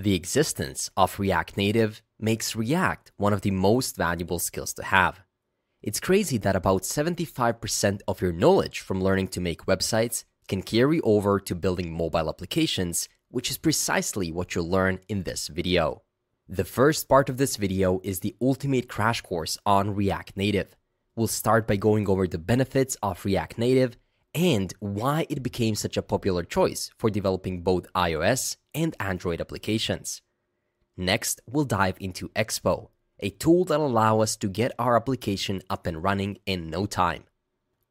The existence of React Native makes React one of the most valuable skills to have. It's crazy that about 75% of your knowledge from learning to make websites can carry over to building mobile applications, which is precisely what you'll learn in this video. The first part of this video is the ultimate crash course on React Native. We'll start by going over the benefits of React Native and why it became such a popular choice for developing both iOS and Android applications. Next, we'll dive into Expo, a tool that allows us to get our application up and running in no time.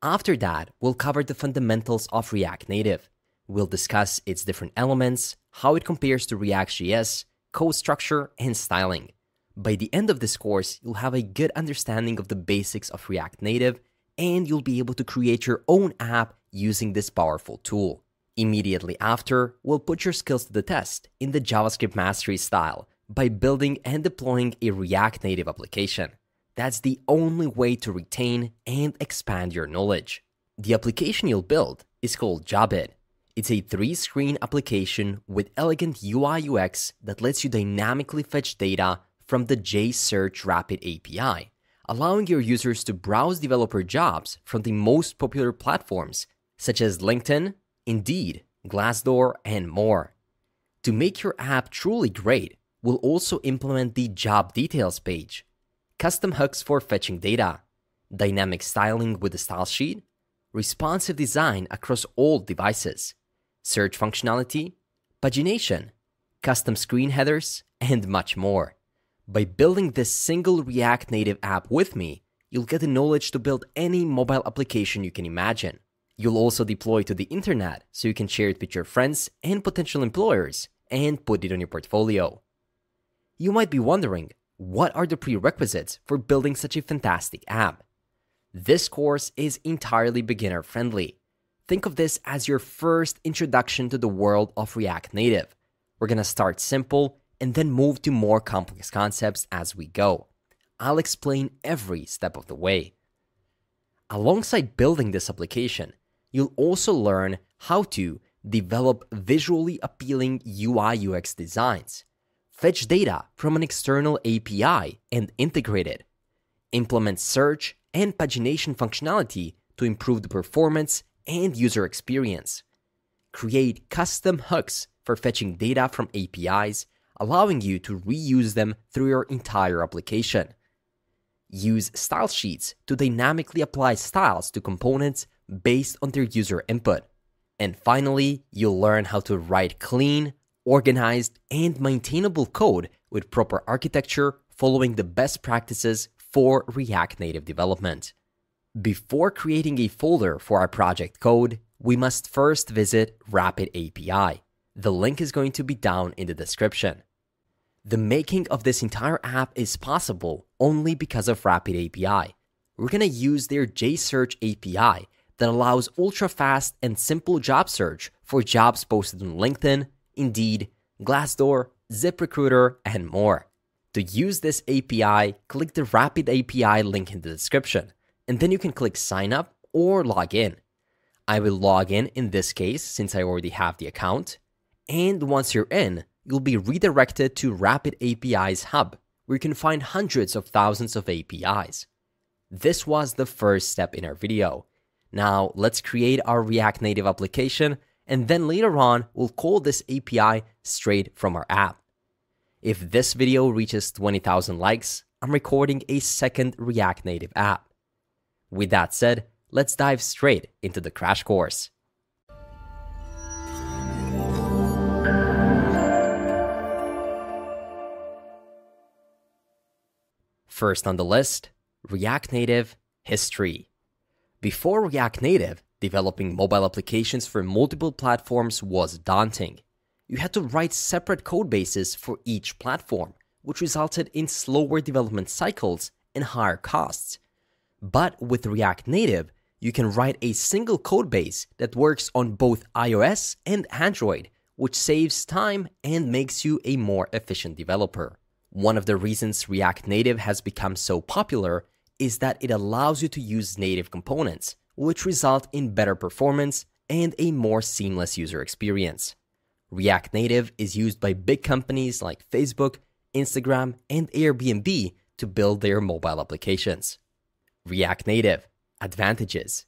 After that, we'll cover the fundamentals of React Native. We'll discuss its different elements, how it compares to React.js, code structure, and styling. By the end of this course, you'll have a good understanding of the basics of React Native and you'll be able to create your own app using this powerful tool. Immediately after, we'll put your skills to the test in the JavaScript mastery style by building and deploying a React Native application. That's the only way to retain and expand your knowledge. The application you'll build is called Jobit. It's a three screen application with elegant UI UX that lets you dynamically fetch data from the JSearch Rapid API allowing your users to browse developer jobs from the most popular platforms such as LinkedIn, Indeed, Glassdoor, and more. To make your app truly great, we'll also implement the job details page, custom hooks for fetching data, dynamic styling with the style sheet, responsive design across all devices, search functionality, pagination, custom screen headers, and much more. By building this single React Native app with me, you'll get the knowledge to build any mobile application you can imagine. You'll also deploy to the internet so you can share it with your friends and potential employers and put it on your portfolio. You might be wondering, what are the prerequisites for building such a fantastic app? This course is entirely beginner friendly. Think of this as your first introduction to the world of React Native. We're gonna start simple and then move to more complex concepts as we go. I'll explain every step of the way. Alongside building this application, you'll also learn how to develop visually appealing UI UX designs, fetch data from an external API and integrate it, implement search and pagination functionality to improve the performance and user experience, create custom hooks for fetching data from APIs allowing you to reuse them through your entire application. Use style sheets to dynamically apply styles to components based on their user input. And finally, you'll learn how to write clean, organized, and maintainable code with proper architecture following the best practices for React Native development. Before creating a folder for our project code, we must first visit Rapid API. The link is going to be down in the description. The making of this entire app is possible only because of Rapid API. We're going to use their JSearch API that allows ultra fast and simple job search for jobs posted on LinkedIn, Indeed, Glassdoor, ZipRecruiter, and more. To use this API, click the Rapid API link in the description, and then you can click sign up or log in. I will log in in this case since I already have the account. And once you're in, you'll be redirected to Rapid API's hub, where you can find hundreds of thousands of APIs. This was the first step in our video. Now let's create our React Native application and then later on we'll call this API straight from our app. If this video reaches 20,000 likes, I'm recording a second React Native app. With that said, let's dive straight into the crash course. First on the list, React Native history. Before React Native, developing mobile applications for multiple platforms was daunting. You had to write separate code bases for each platform, which resulted in slower development cycles and higher costs. But with React Native, you can write a single code base that works on both iOS and Android, which saves time and makes you a more efficient developer. One of the reasons React Native has become so popular is that it allows you to use native components, which result in better performance and a more seamless user experience. React Native is used by big companies like Facebook, Instagram, and Airbnb to build their mobile applications. React Native Advantages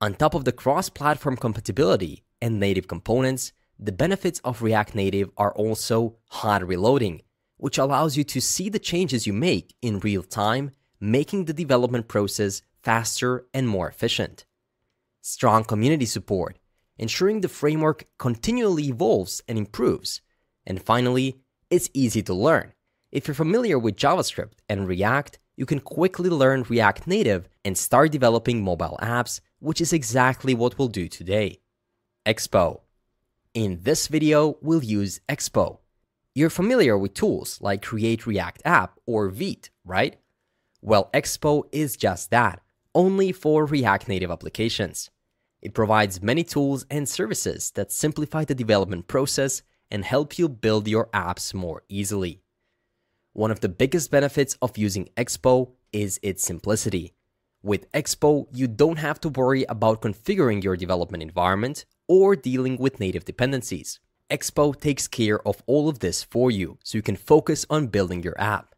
On top of the cross platform compatibility and native components, the benefits of React Native are also hot reloading, which allows you to see the changes you make in real time, making the development process faster and more efficient. Strong community support, ensuring the framework continually evolves and improves. And finally, it's easy to learn. If you're familiar with JavaScript and React, you can quickly learn React Native and start developing mobile apps, which is exactly what we'll do today. Expo. In this video, we'll use Expo. You're familiar with tools like Create React App or Vite, right? Well, Expo is just that, only for React Native applications. It provides many tools and services that simplify the development process and help you build your apps more easily. One of the biggest benefits of using Expo is its simplicity. With Expo, you don't have to worry about configuring your development environment or dealing with native dependencies. Expo takes care of all of this for you so you can focus on building your app.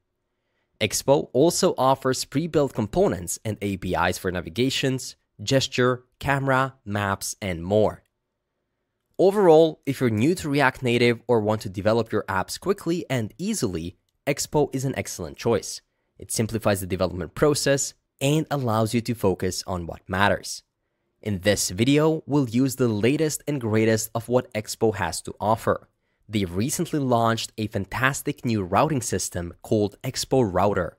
Expo also offers pre-built components and APIs for navigations, gesture, camera, maps, and more. Overall, if you're new to React Native or want to develop your apps quickly and easily, Expo is an excellent choice. It simplifies the development process and allows you to focus on what matters. In this video, we'll use the latest and greatest of what Expo has to offer. They recently launched a fantastic new routing system called Expo Router.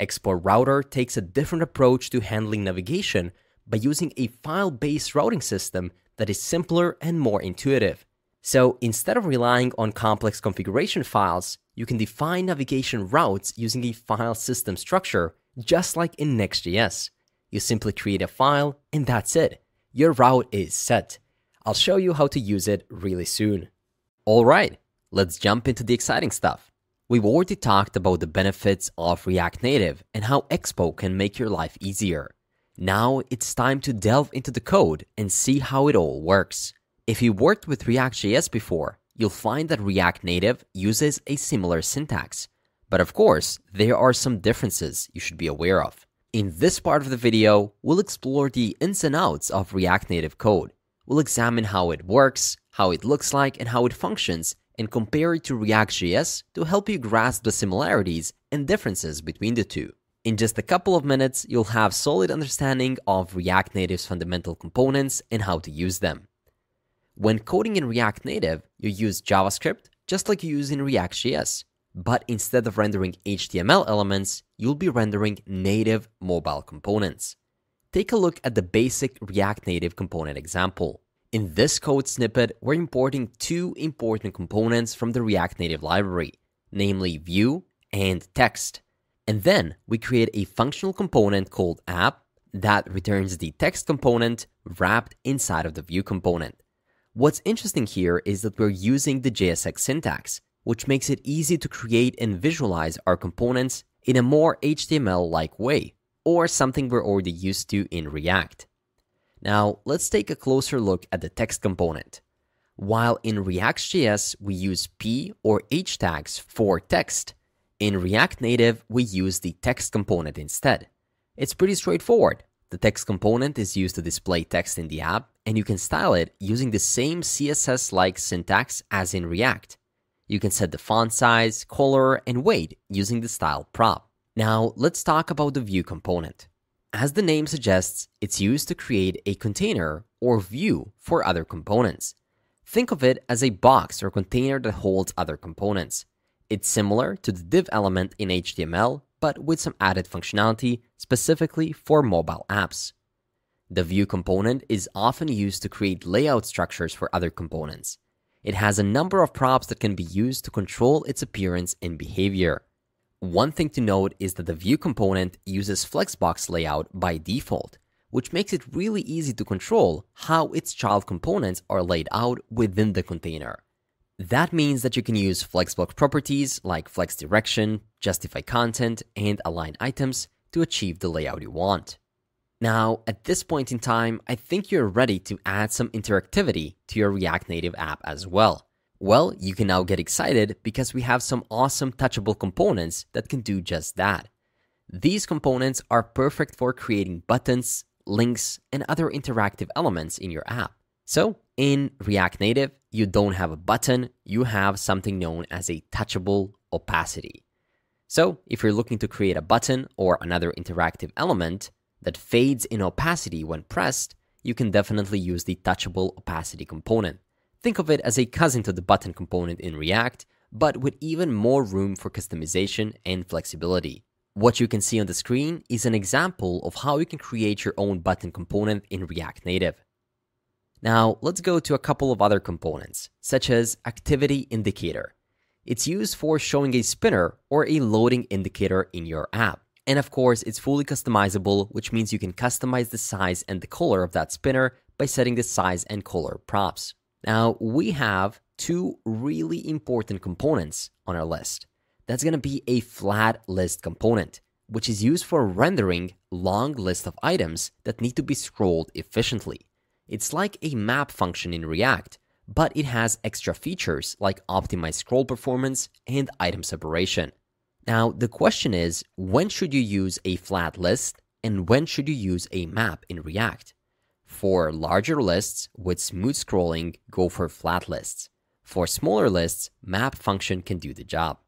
Expo Router takes a different approach to handling navigation by using a file-based routing system that is simpler and more intuitive. So instead of relying on complex configuration files, you can define navigation routes using a file system structure, just like in Next.js. You simply create a file and that's it. Your route is set. I'll show you how to use it really soon. Alright, let's jump into the exciting stuff. We've already talked about the benefits of React Native and how Expo can make your life easier. Now it's time to delve into the code and see how it all works. If you worked with React.js before, you'll find that React Native uses a similar syntax. But of course, there are some differences you should be aware of. In this part of the video, we'll explore the ins and outs of React Native code. We'll examine how it works, how it looks like, and how it functions, and compare it to React.js to help you grasp the similarities and differences between the two. In just a couple of minutes, you'll have solid understanding of React Native's fundamental components and how to use them. When coding in React Native, you use JavaScript just like you use in React.js, but instead of rendering HTML elements, you'll be rendering native mobile components. Take a look at the basic React Native component example. In this code snippet, we're importing two important components from the React Native library, namely view and text. And then we create a functional component called app that returns the text component wrapped inside of the view component. What's interesting here is that we're using the JSX syntax, which makes it easy to create and visualize our components in a more HTML-like way, or something we're already used to in React. Now, let's take a closer look at the text component. While in React.js we use p or h tags for text, in React Native, we use the text component instead. It's pretty straightforward. The text component is used to display text in the app, and you can style it using the same CSS-like syntax as in React. You can set the font size, color, and weight using the style prop. Now, let's talk about the view component. As the name suggests, it's used to create a container or view for other components. Think of it as a box or container that holds other components. It's similar to the div element in HTML, but with some added functionality specifically for mobile apps. The view component is often used to create layout structures for other components. It has a number of props that can be used to control its appearance and behavior. One thing to note is that the view component uses Flexbox layout by default, which makes it really easy to control how its child components are laid out within the container. That means that you can use Flexbox properties like flex direction, justify content, and align items to achieve the layout you want. Now, at this point in time, I think you're ready to add some interactivity to your React Native app as well. Well, you can now get excited because we have some awesome touchable components that can do just that. These components are perfect for creating buttons, links, and other interactive elements in your app. So, in React Native, you don't have a button, you have something known as a touchable opacity. So, if you're looking to create a button or another interactive element that fades in opacity when pressed, you can definitely use the touchable opacity component. Think of it as a cousin to the button component in React, but with even more room for customization and flexibility. What you can see on the screen is an example of how you can create your own button component in React Native. Now, let's go to a couple of other components, such as Activity Indicator. It's used for showing a spinner or a loading indicator in your app. And of course, it's fully customizable, which means you can customize the size and the color of that spinner by setting the size and color props. Now, we have two really important components on our list. That's going to be a flat list component, which is used for rendering long lists of items that need to be scrolled efficiently. It's like a map function in React, but it has extra features like optimized scroll performance and item separation. Now, the question is when should you use a flat list and when should you use a map in React? For larger lists with smooth scrolling, go for flat lists. For smaller lists, map function can do the job.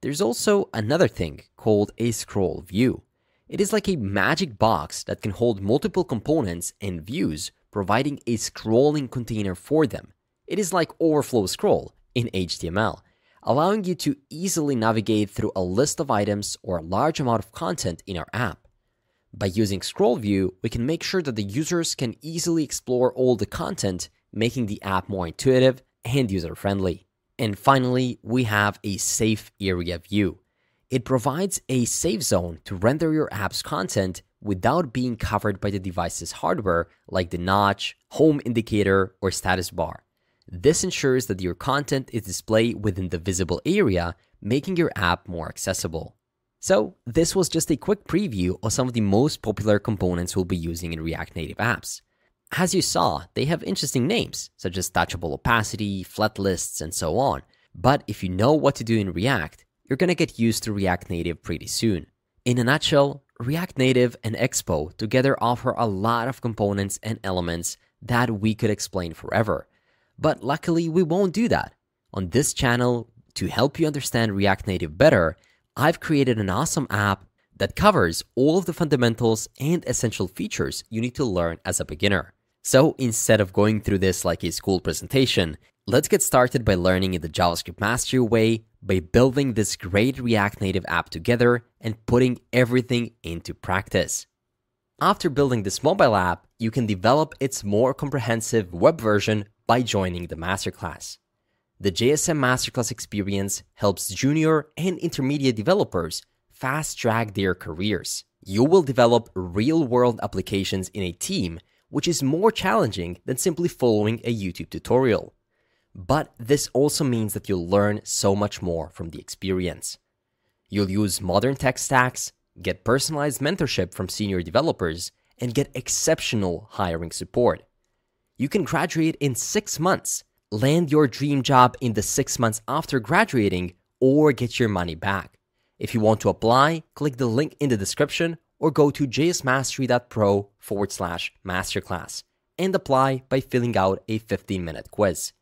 There's also another thing called a scroll view. It is like a magic box that can hold multiple components and views, providing a scrolling container for them. It is like Overflow Scroll in HTML, allowing you to easily navigate through a list of items or a large amount of content in our app. By using Scroll View, we can make sure that the users can easily explore all the content, making the app more intuitive and user friendly. And finally, we have a Safe Area View. It provides a safe zone to render your app's content without being covered by the device's hardware, like the notch, home indicator, or status bar. This ensures that your content is displayed within the visible area, making your app more accessible. So, this was just a quick preview of some of the most popular components we'll be using in React Native apps. As you saw, they have interesting names, such as touchable opacity, flat lists, and so on. But if you know what to do in React, you're going to get used to React Native pretty soon. In a nutshell, React Native and Expo together offer a lot of components and elements that we could explain forever. But luckily, we won't do that. On this channel, to help you understand React Native better, I've created an awesome app that covers all of the fundamentals and essential features you need to learn as a beginner. So instead of going through this like a school presentation, let's get started by learning in the JavaScript mastery way by building this great React Native app together and putting everything into practice. After building this mobile app, you can develop its more comprehensive web version by joining the masterclass. The JSM Masterclass experience helps junior and intermediate developers fast track their careers. You will develop real world applications in a team, which is more challenging than simply following a YouTube tutorial. But this also means that you'll learn so much more from the experience. You'll use modern tech stacks, get personalized mentorship from senior developers, and get exceptional hiring support. You can graduate in six months, land your dream job in the six months after graduating, or get your money back. If you want to apply, click the link in the description or go to jsmastery.pro forward slash masterclass and apply by filling out a 15 minute quiz.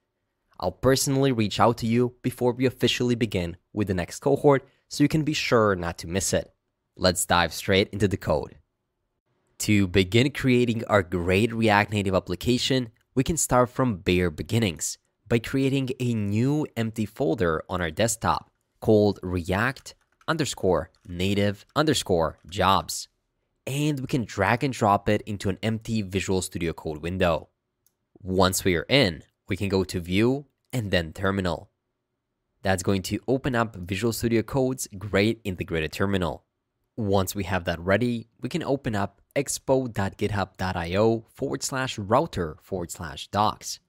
I'll personally reach out to you before we officially begin with the next cohort so you can be sure not to miss it. Let's dive straight into the code. To begin creating our great React Native application, we can start from bare beginnings by creating a new empty folder on our desktop called React underscore native underscore jobs. And we can drag and drop it into an empty Visual Studio Code window. Once we are in, we can go to View and then terminal. That's going to open up Visual Studio Code's great integrated terminal. Once we have that ready, we can open up expo.github.io forward slash router forward slash docs.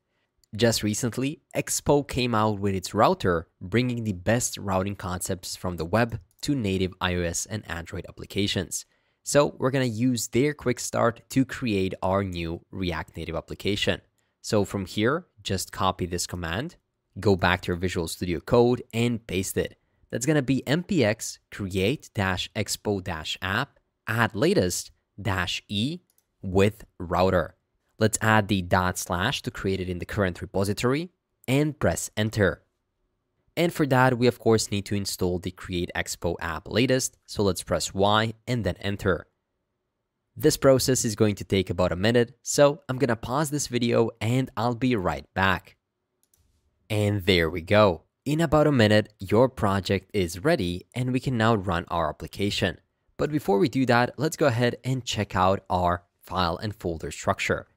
Just recently, Expo came out with its router, bringing the best routing concepts from the web to native iOS and Android applications. So we're going to use their quick start to create our new React Native application. So from here, just copy this command, go back to your Visual Studio Code and paste it. That's going to be npx create expo dash app add latest dash e with router. Let's add the dot slash to create it in the current repository and press enter. And for that, we of course need to install the Create Expo app latest. So let's press Y and then enter. This process is going to take about a minute, so I'm gonna pause this video and I'll be right back. And there we go. In about a minute, your project is ready and we can now run our application. But before we do that, let's go ahead and check out our file and folder structure.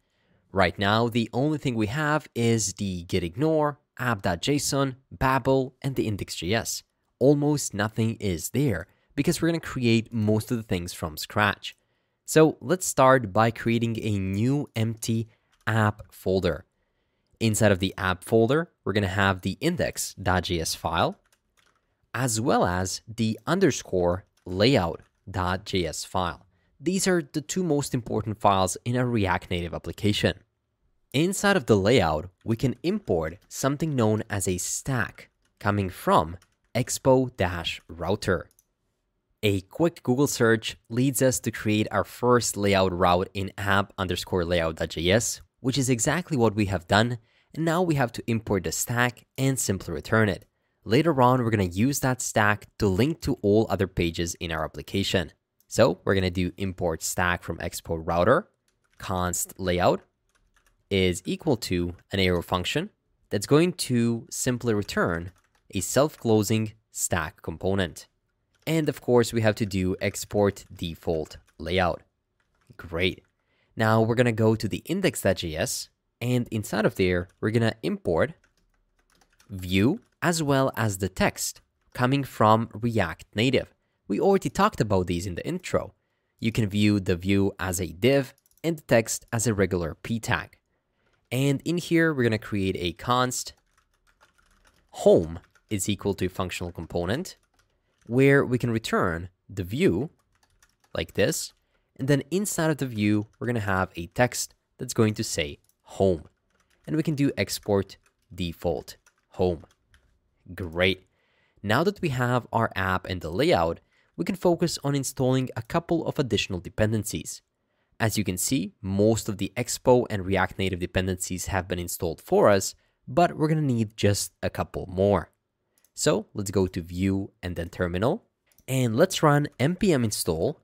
Right now, the only thing we have is the gitignore, app.json, Babel, and the index.js. Almost nothing is there because we're going to create most of the things from scratch. So let's start by creating a new empty app folder. Inside of the app folder, we're going to have the index.js file, as well as the underscore layout.js file. These are the two most important files in a React Native application. Inside of the layout, we can import something known as a stack coming from expo-router. A quick Google search leads us to create our first layout route in app underscore layout.js, which is exactly what we have done. And now we have to import the stack and simply return it. Later on, we're going to use that stack to link to all other pages in our application. So we're going to do import stack from expo router, const layout, is equal to an arrow function that's going to simply return a self-closing stack component. And of course, we have to do export default layout. Great. Now we're going to go to the index.js and inside of there, we're going to import view as well as the text coming from React Native. We already talked about these in the intro. You can view the view as a div and the text as a regular p tag. And in here, we're going to create a const home is equal to functional component where we can return the view like this. And then inside of the view, we're going to have a text that's going to say home. And we can do export default home. Great. Now that we have our app and the layout, we can focus on installing a couple of additional dependencies. As you can see, most of the Expo and React Native dependencies have been installed for us, but we're going to need just a couple more. So let's go to View and then Terminal, and let's run npm install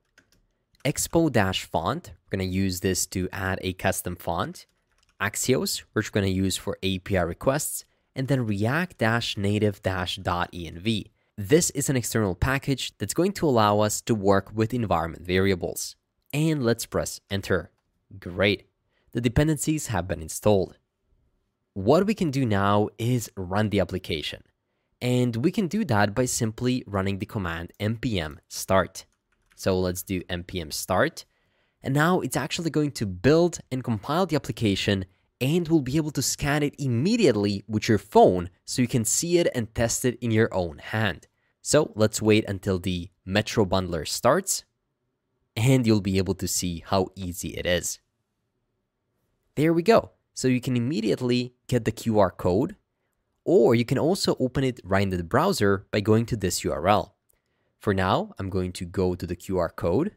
expo-font. We're going to use this to add a custom font, Axios, which we're going to use for API requests, and then react-native-dotenv. This is an external package that's going to allow us to work with environment variables and let's press enter. Great, the dependencies have been installed. What we can do now is run the application. And we can do that by simply running the command npm start. So let's do npm start. And now it's actually going to build and compile the application and we'll be able to scan it immediately with your phone so you can see it and test it in your own hand. So let's wait until the Metro bundler starts and you'll be able to see how easy it is. There we go. So you can immediately get the QR code, or you can also open it right in the browser by going to this URL. For now, I'm going to go to the QR code.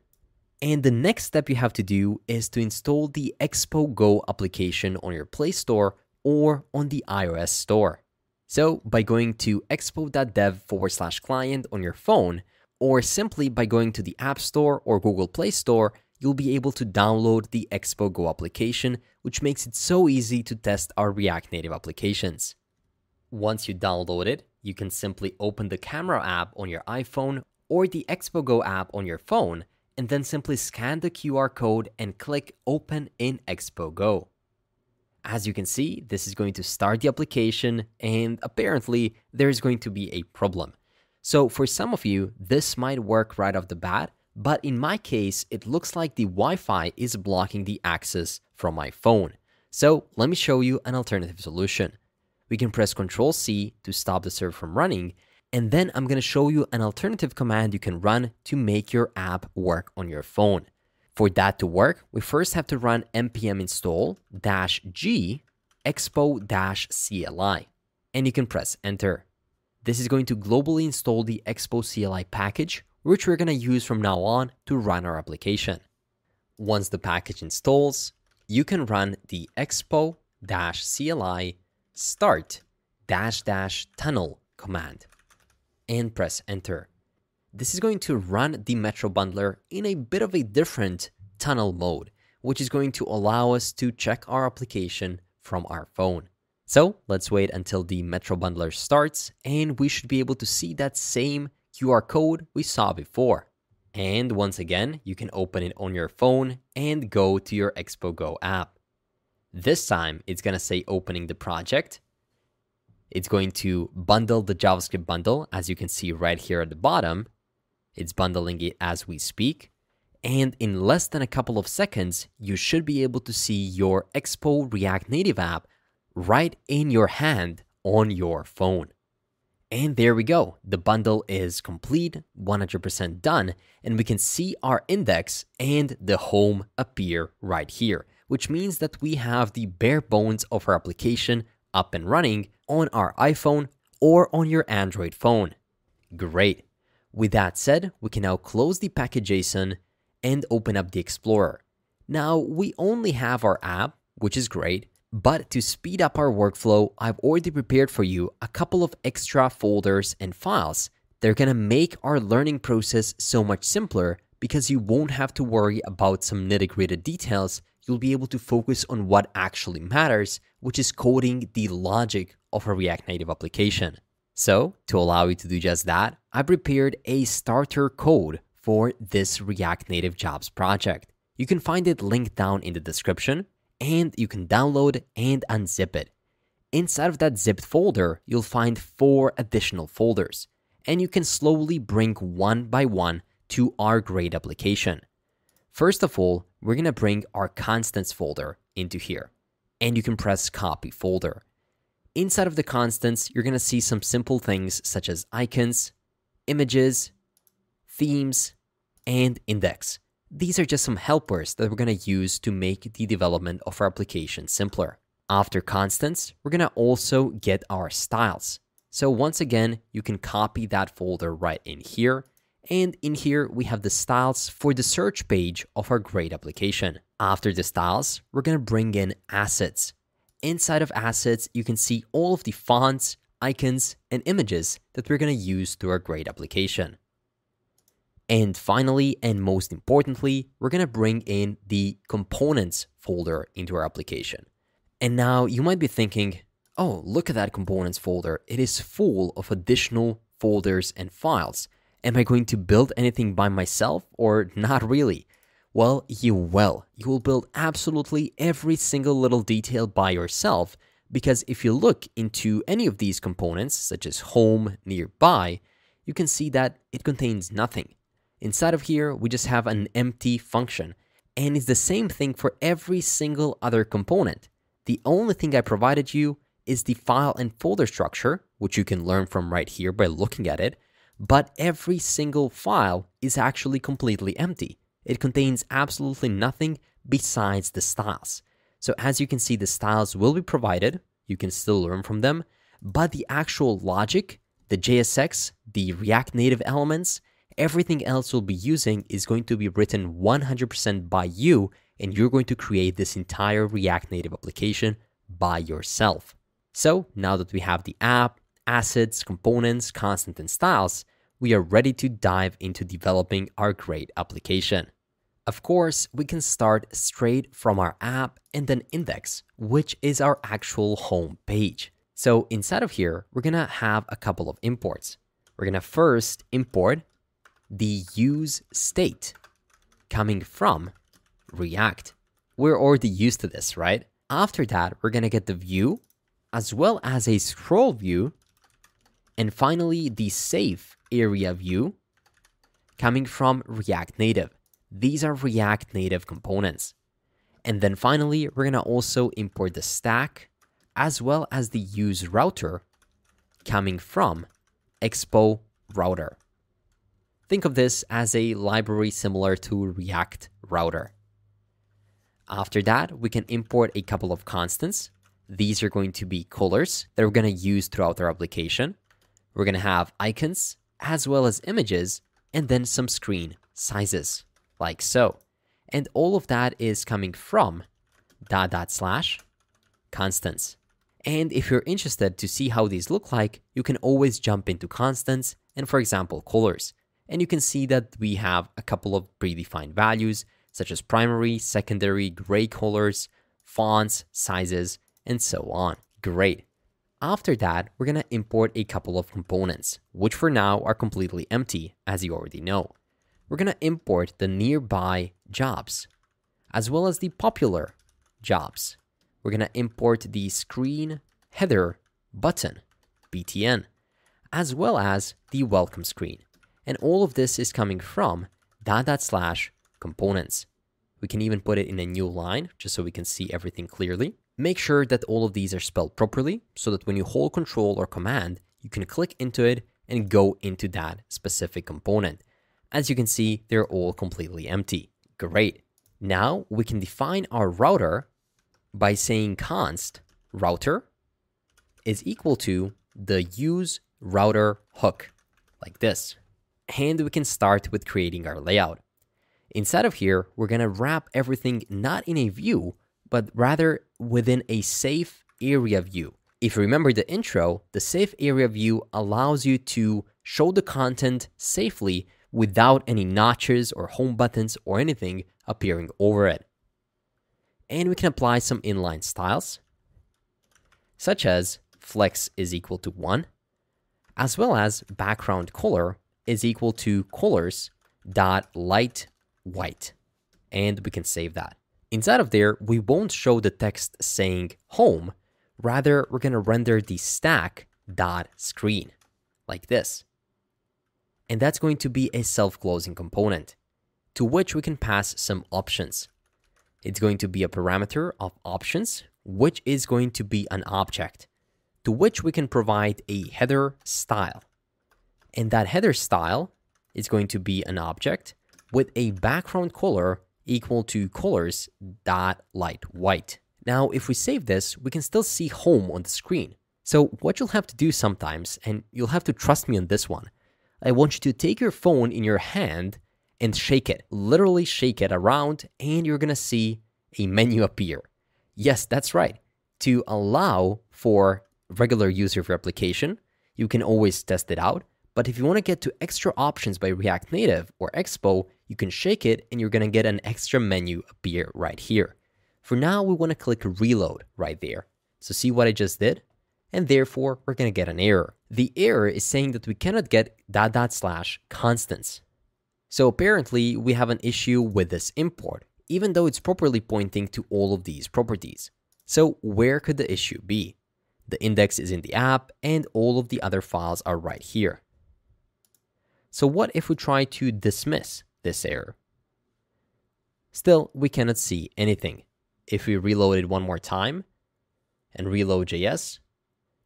And the next step you have to do is to install the Expo Go application on your Play Store or on the iOS Store. So by going to expo.dev forward slash client on your phone, or simply by going to the App Store or Google Play Store, you'll be able to download the Expo Go application, which makes it so easy to test our React Native applications. Once you download it, you can simply open the camera app on your iPhone or the Expo Go app on your phone, and then simply scan the QR code and click Open in Expo Go. As you can see, this is going to start the application, and apparently there's going to be a problem. So for some of you, this might work right off the bat, but in my case, it looks like the Wi-Fi is blocking the access from my phone. So let me show you an alternative solution. We can press Ctrl C to stop the server from running, and then I'm going to show you an alternative command you can run to make your app work on your phone. For that to work, we first have to run npm install dash -g expo dash CLI, and you can press enter. This is going to globally install the Expo CLI package, which we're going to use from now on to run our application. Once the package installs, you can run the expo dash CLI start dash dash tunnel command and press enter. This is going to run the Metro Bundler in a bit of a different tunnel mode, which is going to allow us to check our application from our phone. So let's wait until the Metro Bundler starts and we should be able to see that same QR code we saw before. And once again, you can open it on your phone and go to your Expo Go app. This time, it's going to say opening the project. It's going to bundle the JavaScript bundle, as you can see right here at the bottom. It's bundling it as we speak. And in less than a couple of seconds, you should be able to see your Expo React Native app right in your hand on your phone. And there we go. The bundle is complete, 100% done, and we can see our index and the home appear right here, which means that we have the bare bones of our application up and running on our iPhone or on your Android phone. Great. With that said, we can now close the package.json and open up the Explorer. Now, we only have our app, which is great, but to speed up our workflow, I've already prepared for you a couple of extra folders and files. They're gonna make our learning process so much simpler because you won't have to worry about some nitty gritty details. You'll be able to focus on what actually matters, which is coding the logic of a React Native application. So, to allow you to do just that, I prepared a starter code for this React Native Jobs project. You can find it linked down in the description, and you can download and unzip it. Inside of that zipped folder, you'll find four additional folders, and you can slowly bring one by one to our great application. First of all, we're gonna bring our constants folder into here, and you can press copy folder. Inside of the constants, you're gonna see some simple things such as icons, images, themes, and index. These are just some helpers that we're going to use to make the development of our application simpler. After constants, we're going to also get our styles. So once again, you can copy that folder right in here. And in here, we have the styles for the search page of our great application. After the styles, we're going to bring in assets. Inside of assets, you can see all of the fonts, icons, and images that we're going to use through our great application. And finally, and most importantly, we're gonna bring in the components folder into our application. And now you might be thinking, oh, look at that components folder. It is full of additional folders and files. Am I going to build anything by myself or not really? Well, you will. You will build absolutely every single little detail by yourself because if you look into any of these components, such as home, nearby, you can see that it contains nothing. Inside of here, we just have an empty function. And it's the same thing for every single other component. The only thing I provided you is the file and folder structure, which you can learn from right here by looking at it. But every single file is actually completely empty. It contains absolutely nothing besides the styles. So as you can see, the styles will be provided. You can still learn from them. But the actual logic, the JSX, the React Native elements, everything else we'll be using is going to be written 100% by you, and you're going to create this entire React Native application by yourself. So now that we have the app, assets, components, constant, and styles, we are ready to dive into developing our great application. Of course, we can start straight from our app and then index, which is our actual home page. So inside of here, we're gonna have a couple of imports. We're gonna first import the use state coming from React. We're already used to this, right? After that, we're gonna get the view as well as a scroll view and finally the safe area view coming from React Native. These are React Native components. And then finally, we're gonna also import the stack as well as the use router coming from Expo router. Think of this as a library similar to React Router. After that, we can import a couple of constants, these are going to be colors that we're going to use throughout our application. We're going to have icons as well as images and then some screen sizes like so. And all of that is coming from dot dot slash constants. And if you're interested to see how these look like, you can always jump into constants and for example, colors. And you can see that we have a couple of predefined values such as primary, secondary, gray colors, fonts, sizes, and so on. Great. After that, we're going to import a couple of components, which for now are completely empty, as you already know. We're going to import the nearby jobs, as well as the popular jobs. We're going to import the screen header button, BTN, as well as the welcome screen. And all of this is coming from dot dot slash components. We can even put it in a new line just so we can see everything clearly. Make sure that all of these are spelled properly so that when you hold control or command, you can click into it and go into that specific component. As you can see, they're all completely empty. Great. Now we can define our router by saying const router is equal to the use router hook like this. And we can start with creating our layout. Inside of here, we're going to wrap everything not in a view, but rather within a safe area view. If you remember the intro, the safe area view allows you to show the content safely without any notches or home buttons or anything appearing over it. And we can apply some inline styles, such as flex is equal to 1, as well as background color is equal to colors dot light white. And we can save that. Inside of there, we won't show the text saying home. Rather, we're going to render the stack dot screen like this. And that's going to be a self-closing component to which we can pass some options. It's going to be a parameter of options, which is going to be an object to which we can provide a header style. And that header style is going to be an object with a background color equal to colors dot light white. Now, if we save this, we can still see home on the screen. So what you'll have to do sometimes, and you'll have to trust me on this one, I want you to take your phone in your hand and shake it, literally shake it around, and you're gonna see a menu appear. Yes, that's right. To allow for regular use of your application, you can always test it out. But if you want to get to extra options by React Native or Expo, you can shake it and you're to get an extra menu appear right here. For now, we want to click reload right there. So see what I just did? And therefore, we're going to get an error. The error is saying that we cannot get dot dot slash constants. So apparently, we have an issue with this import, even though it's properly pointing to all of these properties. So where could the issue be? The index is in the app and all of the other files are right here. So what if we try to dismiss this error? Still, we cannot see anything. If we reload it one more time and reload JS,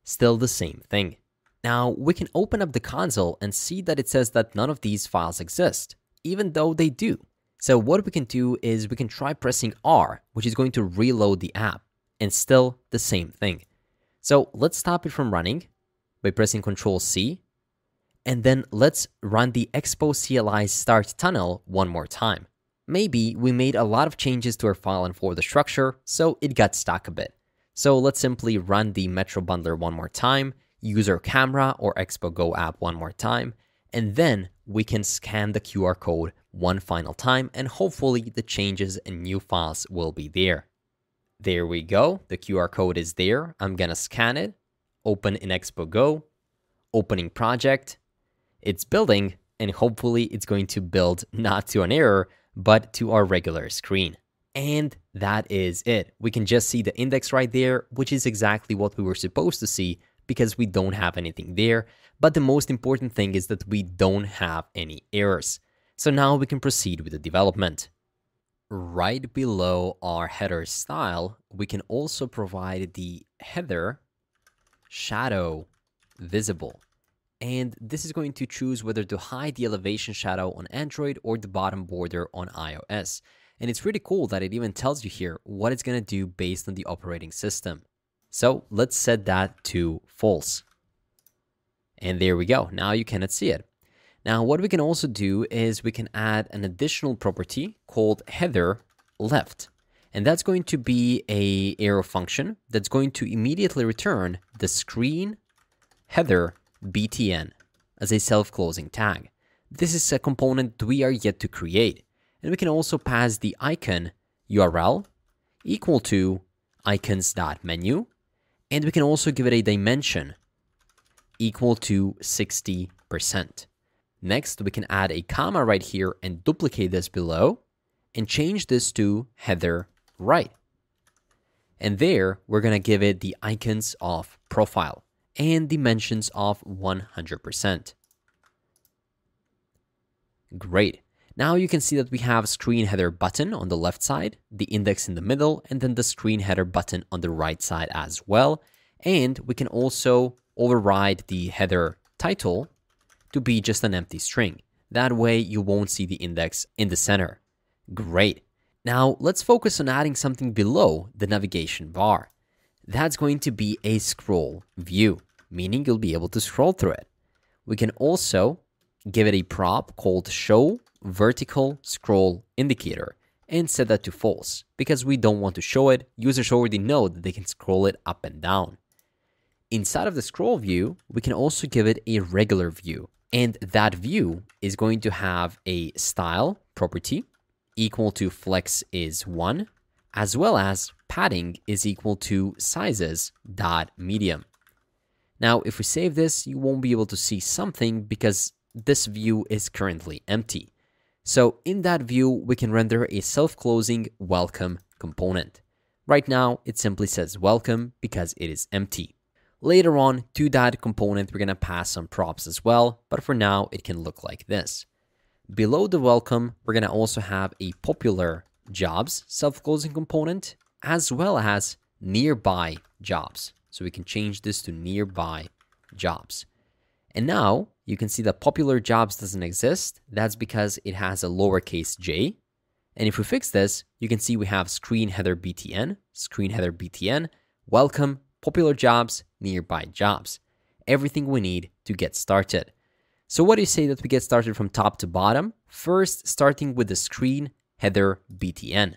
still the same thing. Now, we can open up the console and see that it says that none of these files exist, even though they do. So what we can do is we can try pressing R, which is going to reload the app, and still the same thing. So let's stop it from running by pressing Control C and then let's run the Expo CLI start tunnel one more time. Maybe we made a lot of changes to our file and folder structure, so it got stuck a bit. So let's simply run the Metro Bundler one more time, use our camera or Expo Go app one more time, and then we can scan the QR code one final time and hopefully the changes and new files will be there. There we go, the QR code is there. I'm gonna scan it, open in Expo Go, opening project, it's building, and hopefully it's going to build not to an error, but to our regular screen. And that is it. We can just see the index right there, which is exactly what we were supposed to see because we don't have anything there. But the most important thing is that we don't have any errors. So now we can proceed with the development. Right below our header style, we can also provide the header shadow visible and this is going to choose whether to hide the elevation shadow on Android or the bottom border on iOS. And it's really cool that it even tells you here what it's to do based on the operating system. So let's set that to false. And there we go. Now you cannot see it. Now what we can also do is we can add an additional property called header left. And that's going to be a arrow function that's going to immediately return the screen header btn as a self-closing tag. This is a component we are yet to create. And we can also pass the icon URL equal to icons.menu. And we can also give it a dimension equal to 60%. Next, we can add a comma right here and duplicate this below and change this to header right. And there, we're going to give it the icons of profile and dimensions of 100%. Great. Now you can see that we have screen header button on the left side, the index in the middle, and then the screen header button on the right side as well. And we can also override the header title to be just an empty string. That way you won't see the index in the center. Great. Now let's focus on adding something below the navigation bar. That's going to be a scroll view, meaning you'll be able to scroll through it. We can also give it a prop called show vertical scroll indicator and set that to false because we don't want to show it. Users already know that they can scroll it up and down. Inside of the scroll view, we can also give it a regular view. And that view is going to have a style property equal to flex is 1, as well as padding is equal to sizes dot medium. Now, if we save this, you won't be able to see something because this view is currently empty. So in that view, we can render a self-closing welcome component. Right now, it simply says welcome because it is empty. Later on, to that component, we're going to pass some props as well, but for now, it can look like this. Below the welcome, we're going to also have a popular jobs self-closing component, as well as nearby jobs. So we can change this to nearby jobs. And now you can see that popular jobs doesn't exist. That's because it has a lowercase j. And if we fix this, you can see we have screen header btn, screen header btn, welcome, popular jobs, nearby jobs. Everything we need to get started. So what do you say that we get started from top to bottom? First, starting with the screen header btn.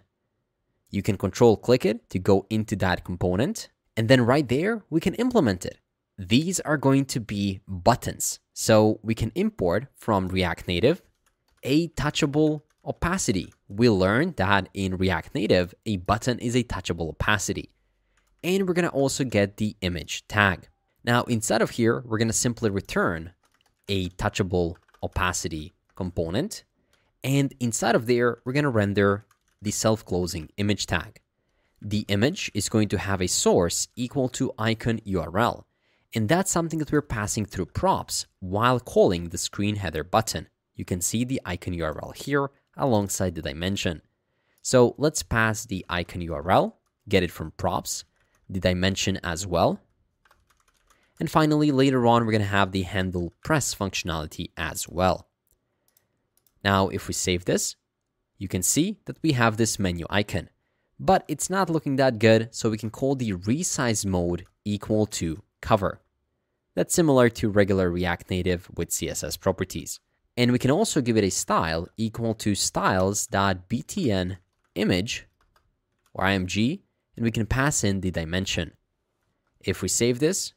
You can control click it to go into that component. And then right there, we can implement it. These are going to be buttons. So we can import from React Native a touchable opacity. We learned that in React Native, a button is a touchable opacity. And we're going to also get the image tag. Now, inside of here, we're going to simply return a touchable opacity component. And inside of there, we're going to render the self-closing image tag. The image is going to have a source equal to icon URL. And that's something that we're passing through props while calling the screen header button. You can see the icon URL here alongside the dimension. So let's pass the icon URL, get it from props, the dimension as well. And finally, later on, we're going to have the handle press functionality as well. Now, if we save this, you can see that we have this menu icon, but it's not looking that good. So we can call the resize mode equal to cover. That's similar to regular React Native with CSS properties. And we can also give it a style equal to styles.btn image or img, and we can pass in the dimension. If we save this,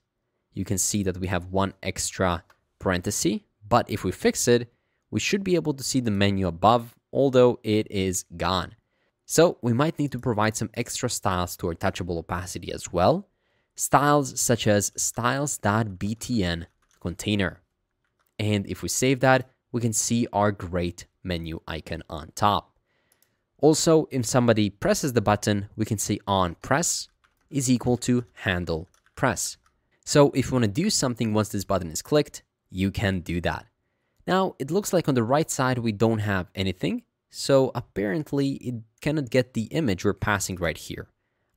you can see that we have one extra parenthesis, but if we fix it, we should be able to see the menu above, although it is gone. So we might need to provide some extra styles to our touchable opacity as well styles such as styles.btn container. And if we save that, we can see our great menu icon on top. Also, if somebody presses the button, we can see on press is equal to handle press. So if you want to do something once this button is clicked, you can do that. Now, it looks like on the right side, we don't have anything. So apparently it cannot get the image we're passing right here.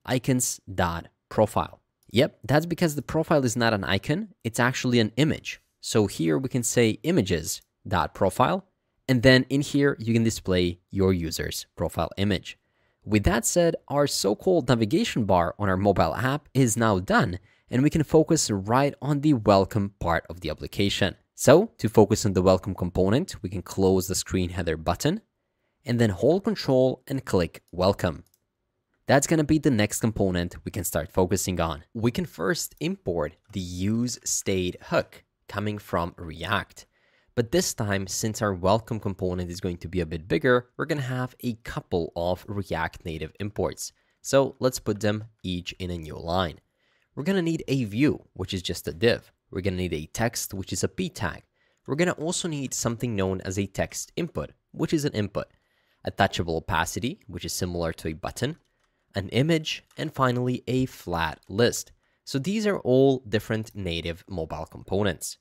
Icons.profile. Yep, that's because the profile is not an icon, it's actually an image. So here we can say images.profile, and then in here you can display your user's profile image. With that said, our so-called navigation bar on our mobile app is now done and we can focus right on the welcome part of the application. So to focus on the welcome component, we can close the screen header button and then hold control and click welcome. That's going to be the next component we can start focusing on. We can first import the use state hook coming from React. But this time, since our welcome component is going to be a bit bigger, we're going to have a couple of React Native imports. So let's put them each in a new line. We're going to need a view, which is just a div. We're going to need a text, which is a p tag. We're going to also need something known as a text input, which is an input, a touchable opacity, which is similar to a button, an image, and finally a flat list. So these are all different native mobile components.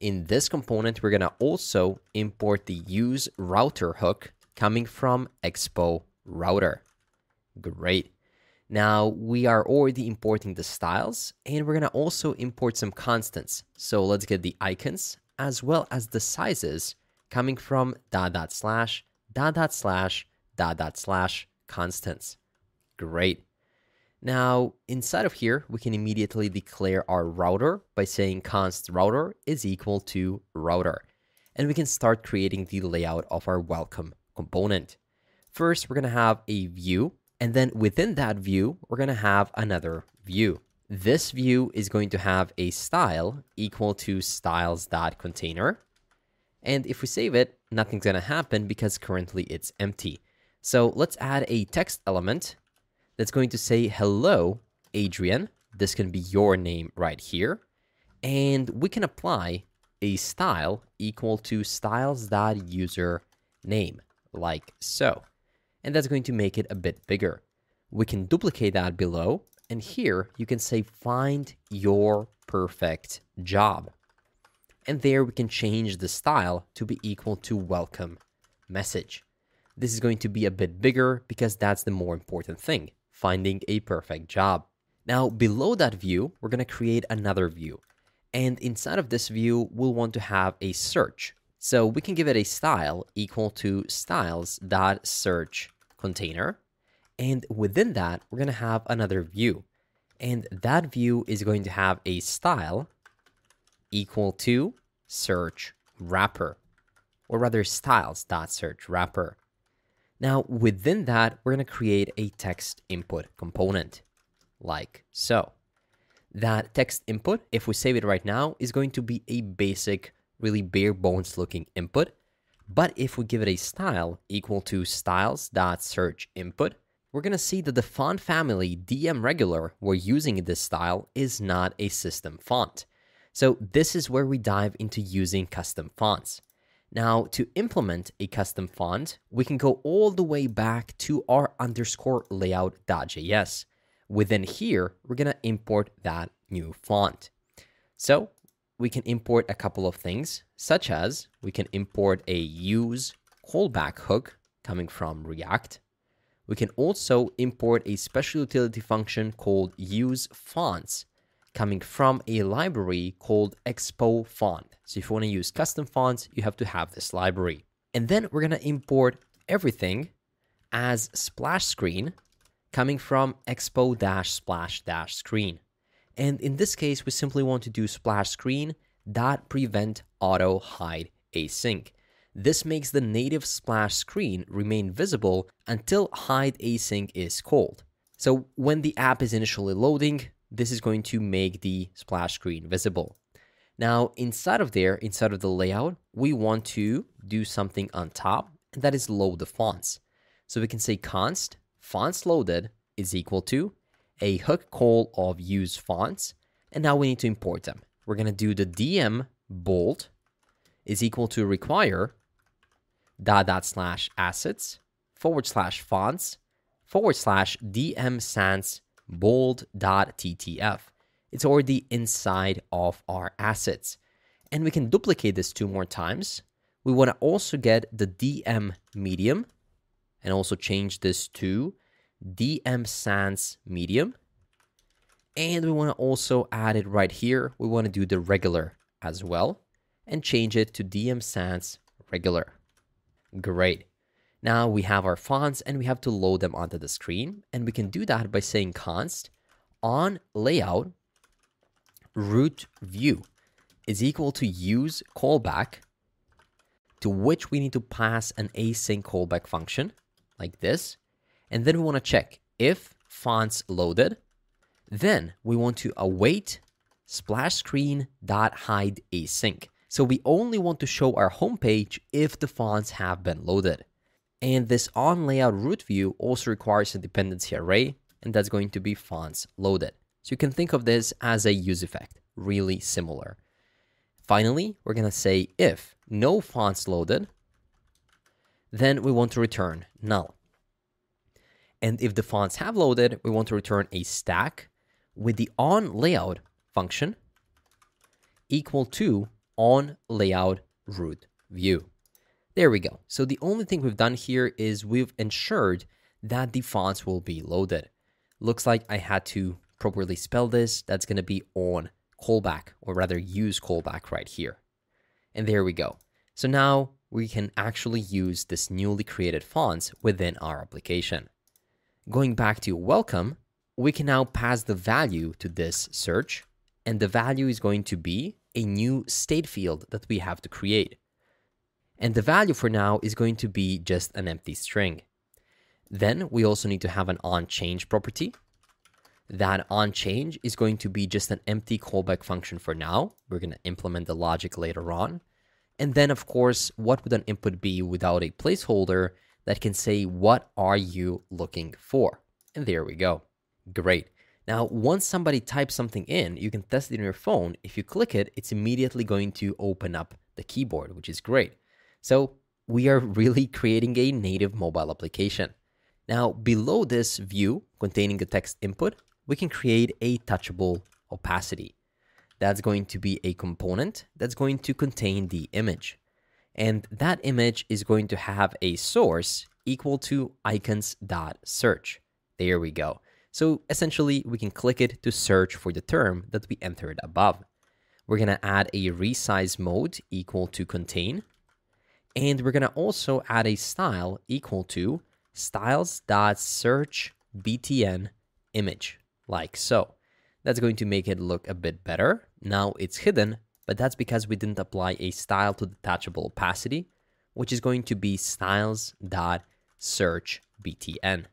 In this component, we're going to also import the use router hook coming from Expo router. Great. Now we are already importing the styles and we're going to also import some constants. So let's get the icons as well as the sizes coming from dot dot slash dot dot slash dot dot slash constants. Great. Now, inside of here, we can immediately declare our router by saying const router is equal to router. And we can start creating the layout of our welcome component. First, we're going to have a view, and then within that view, we're going to have another view. This view is going to have a style equal to styles.container. And if we save it, nothing's going to happen because currently it's empty. So let's add a text element that's going to say, hello, Adrian. This can be your name right here. And we can apply a style equal to styles.user name, like so. And that's going to make it a bit bigger. We can duplicate that below. And here you can say, find your perfect job. And there we can change the style to be equal to welcome message. This is going to be a bit bigger because that's the more important thing finding a perfect job. Now, below that view, we're going to create another view. And inside of this view, we'll want to have a search. So we can give it a style equal to styles.search container. And within that, we're going to have another view. And that view is going to have a style equal to search wrapper, or rather styles.search wrapper. Now, within that, we're going to create a text input component like so. That text input, if we save it right now, is going to be a basic, really bare bones looking input. But if we give it a style equal to styles.search input, we're going to see that the font family DM regular we're using in this style is not a system font. So this is where we dive into using custom fonts. Now, to implement a custom font, we can go all the way back to our underscore layout.js. Within here, we're going to import that new font. So we can import a couple of things, such as we can import a use callback hook coming from React. We can also import a special utility function called use fonts coming from a library called Expo Font. So if you want to use custom fonts, you have to have this library. And then we're going to import everything as splash screen coming from expo-splash-screen. And in this case, we simply want to do splash screen dot prevent auto hide async. This makes the native splash screen remain visible until hide async is called. So when the app is initially loading, this is going to make the splash screen visible. Now, inside of there, inside of the layout, we want to do something on top, and that is load the fonts. So we can say const fonts loaded is equal to a hook call of use fonts, and now we need to import them. We're going to do the dm bold is equal to require dot dot slash assets forward slash fonts forward slash dm sans bold.ttf. It's already inside of our assets. And we can duplicate this two more times. We want to also get the DM medium and also change this to DM sans medium. And we want to also add it right here. We want to do the regular as well and change it to DM sans regular. Great. Now we have our fonts and we have to load them onto the screen. And we can do that by saying const on layout root view is equal to use callback to which we need to pass an async callback function like this. And then we want to check if fonts loaded, then we want to await splash screen dot hide async. So we only want to show our homepage if the fonts have been loaded. And this on layout root view also requires a dependency array, and that's going to be fonts loaded. So you can think of this as a use effect, really similar. Finally, we're going to say if no fonts loaded, then we want to return null. And if the fonts have loaded, we want to return a stack with the on layout function equal to on layout root view. There we go. So the only thing we've done here is we've ensured that the fonts will be loaded. Looks like I had to properly spell this. That's going to be on callback, or rather use callback right here. And there we go. So now we can actually use this newly created fonts within our application. Going back to welcome, we can now pass the value to this search, and the value is going to be a new state field that we have to create. And the value for now is going to be just an empty string. Then we also need to have an onChange property. That onChange is going to be just an empty callback function for now. We're going to implement the logic later on. And then, of course, what would an input be without a placeholder that can say, what are you looking for? And there we go. Great. Now, once somebody types something in, you can test it on your phone. If you click it, it's immediately going to open up the keyboard, which is great. So we are really creating a native mobile application. Now, below this view containing the text input, we can create a touchable opacity. That's going to be a component that's going to contain the image. And that image is going to have a source equal to icons.search. There we go. So essentially, we can click it to search for the term that we entered above. We're going to add a resize mode equal to contain and we're going to also add a style equal to styles.search btn image, like so. That's going to make it look a bit better. Now it's hidden, but that's because we didn't apply a style to detachable opacity, which is going to be styles.search btn.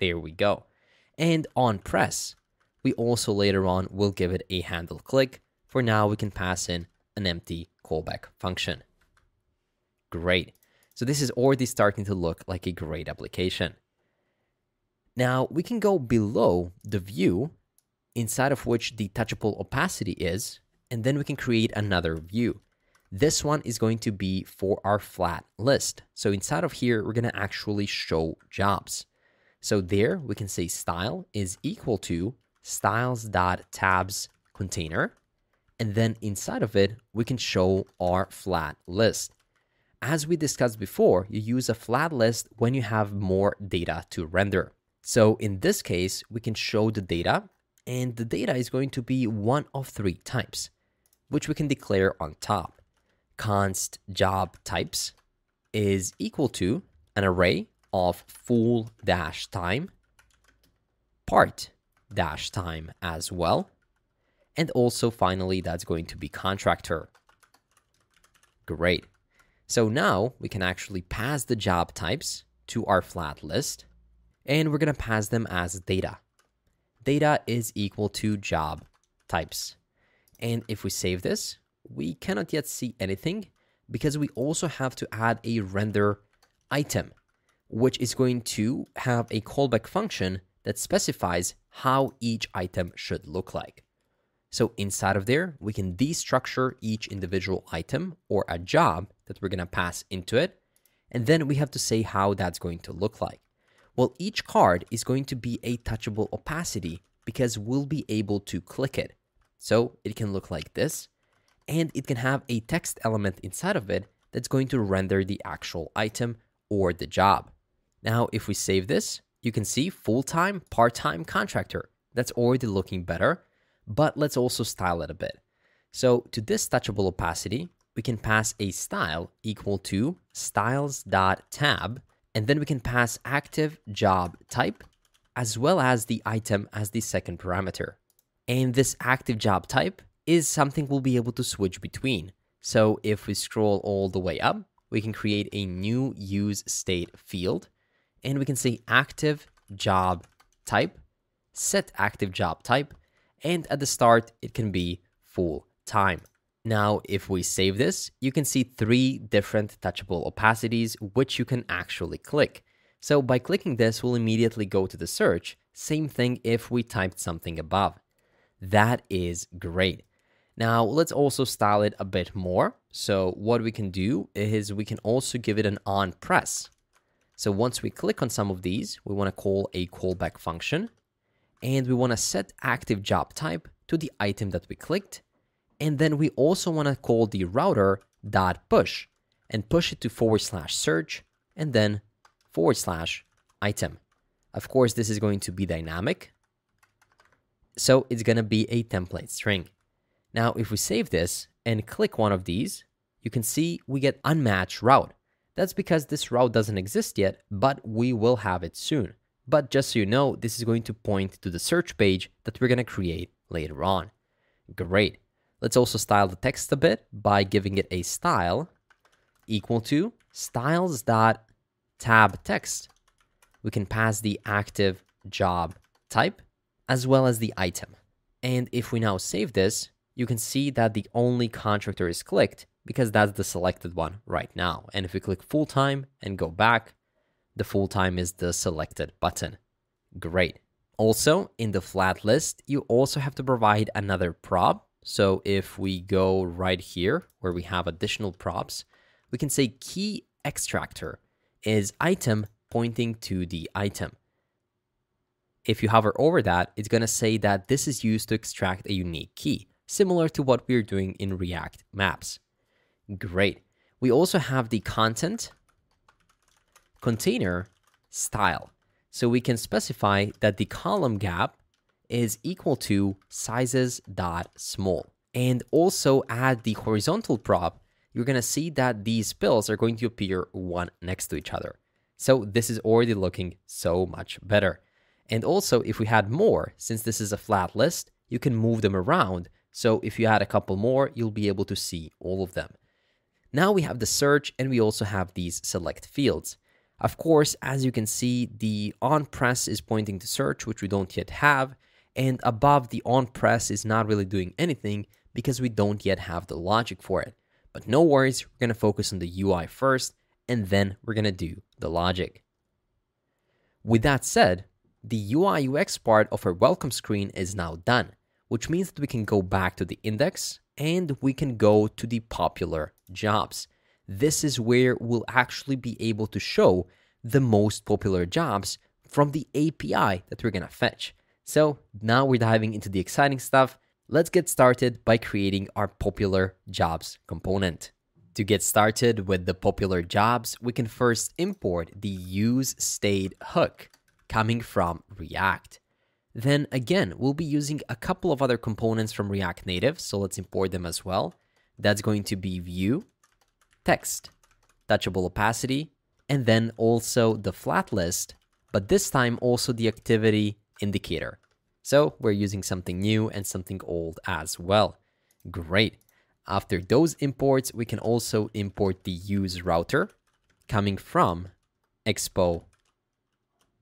There we go. And on press, we also later on will give it a handle click. For now, we can pass in an empty callback function. Great. So this is already starting to look like a great application. Now we can go below the view inside of which the touchable opacity is, and then we can create another view. This one is going to be for our flat list. So inside of here, we're going to actually show jobs. So there we can say style is equal to styles.tabs container. And then inside of it, we can show our flat list. As we discussed before, you use a flat list when you have more data to render. So in this case, we can show the data, and the data is going to be one of three types, which we can declare on top. Const job types is equal to an array of full dash time, part dash time as well, and also finally that's going to be contractor. Great. So now we can actually pass the job types to our flat list, and we're going to pass them as data. Data is equal to job types. And if we save this, we cannot yet see anything because we also have to add a render item, which is going to have a callback function that specifies how each item should look like. So inside of there, we can destructure each individual item or a job that we're going to pass into it. And then we have to say how that's going to look like. Well, each card is going to be a touchable opacity because we'll be able to click it. So it can look like this, and it can have a text element inside of it that's going to render the actual item or the job. Now, if we save this, you can see full-time, part-time contractor. That's already looking better but let's also style it a bit. So to this touchable opacity, we can pass a style equal to styles.tab And then we can pass active job type as well as the item as the second parameter. And this active job type is something we'll be able to switch between. So if we scroll all the way up, we can create a new use state field and we can say active job type, set active job type, and at the start, it can be full time. Now, if we save this, you can see three different touchable opacities, which you can actually click. So by clicking this, we'll immediately go to the search. Same thing if we typed something above. That is great. Now, let's also style it a bit more. So what we can do is we can also give it an on press. So once we click on some of these, we want to call a callback function and we want to set active job type to the item that we clicked. And then we also want to call the router dot push and push it to forward slash search and then forward slash item. Of course, this is going to be dynamic. So it's going to be a template string. Now, if we save this and click one of these, you can see we get unmatched route. That's because this route doesn't exist yet, but we will have it soon. But just so you know, this is going to point to the search page that we're going to create later on. Great. Let's also style the text a bit by giving it a style equal to styles dot tab text, we can pass the active job type as well as the item. And if we now save this, you can see that the only contractor is clicked because that's the selected one right now. And if we click full time and go back, the full time is the selected button. Great. Also, in the flat list, you also have to provide another prop. So if we go right here where we have additional props, we can say key extractor is item pointing to the item. If you hover over that, it's going to say that this is used to extract a unique key, similar to what we're doing in React Maps. Great. We also have the content container style. So we can specify that the column gap is equal to sizes dot small and also add the horizontal prop you're going to see that these pills are going to appear one next to each other. So this is already looking so much better. And also, if we had more, since this is a flat list, you can move them around. So if you add a couple more, you'll be able to see all of them. Now we have the search and we also have these select fields. Of course, as you can see, the on press is pointing to search, which we don't yet have. And above the on press is not really doing anything because we don't yet have the logic for it. But no worries, we're to focus on the UI first, and then we're to do the logic. With that said, the UI UX part of our welcome screen is now done, which means that we can go back to the index and we can go to the popular jobs. This is where we'll actually be able to show the most popular jobs from the API that we're going to fetch. So now we're diving into the exciting stuff Let's get started by creating our popular jobs component. To get started with the popular jobs, we can first import the use state hook coming from React. Then again, we'll be using a couple of other components from React Native, so let's import them as well. That's going to be view, text, touchable opacity, and then also the flat list, but this time also the activity indicator. So we're using something new and something old as well. Great. After those imports, we can also import the use router coming from expo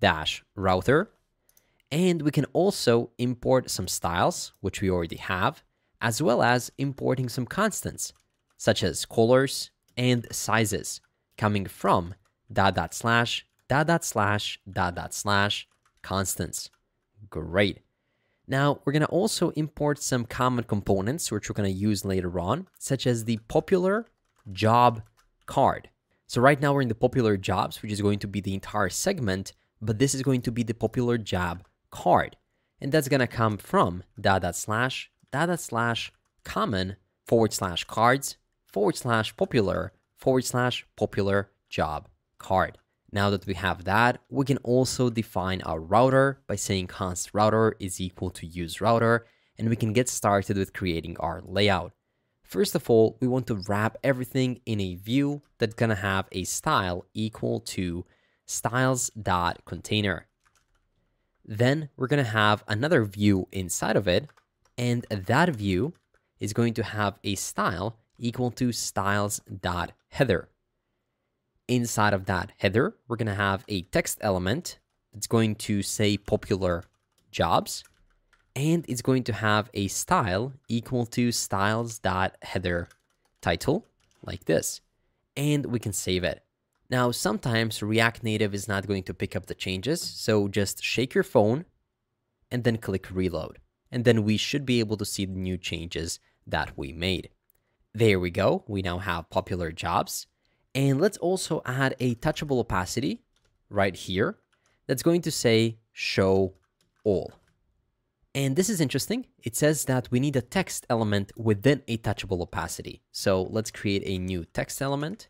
dash router. And we can also import some styles, which we already have, as well as importing some constants, such as colors and sizes, coming from dot dot slash dot dot slash dot dot slash constants. Great. Now, we're going to also import some common components, which we're going to use later on, such as the popular job card. So right now we're in the popular jobs, which is going to be the entire segment, but this is going to be the popular job card. And that's going to come from dot dot slash dot dot slash common forward slash cards forward slash popular forward slash popular job card. Now that we have that, we can also define our router by saying const router is equal to use router, and we can get started with creating our layout. First of all, we want to wrap everything in a view that's gonna have a style equal to styles.container. Then we're going to have another view inside of it, and that view is going to have a style equal to styles dot styles.header. Inside of that header, we're going to have a text element that's going to say popular jobs, and it's going to have a style equal to styles dot styles.header title like this, and we can save it. Now, sometimes React Native is not going to pick up the changes, so just shake your phone and then click reload. And then we should be able to see the new changes that we made. There we go. We now have popular jobs. And let's also add a touchable opacity right here that's going to say show all. And this is interesting. It says that we need a text element within a touchable opacity. So let's create a new text element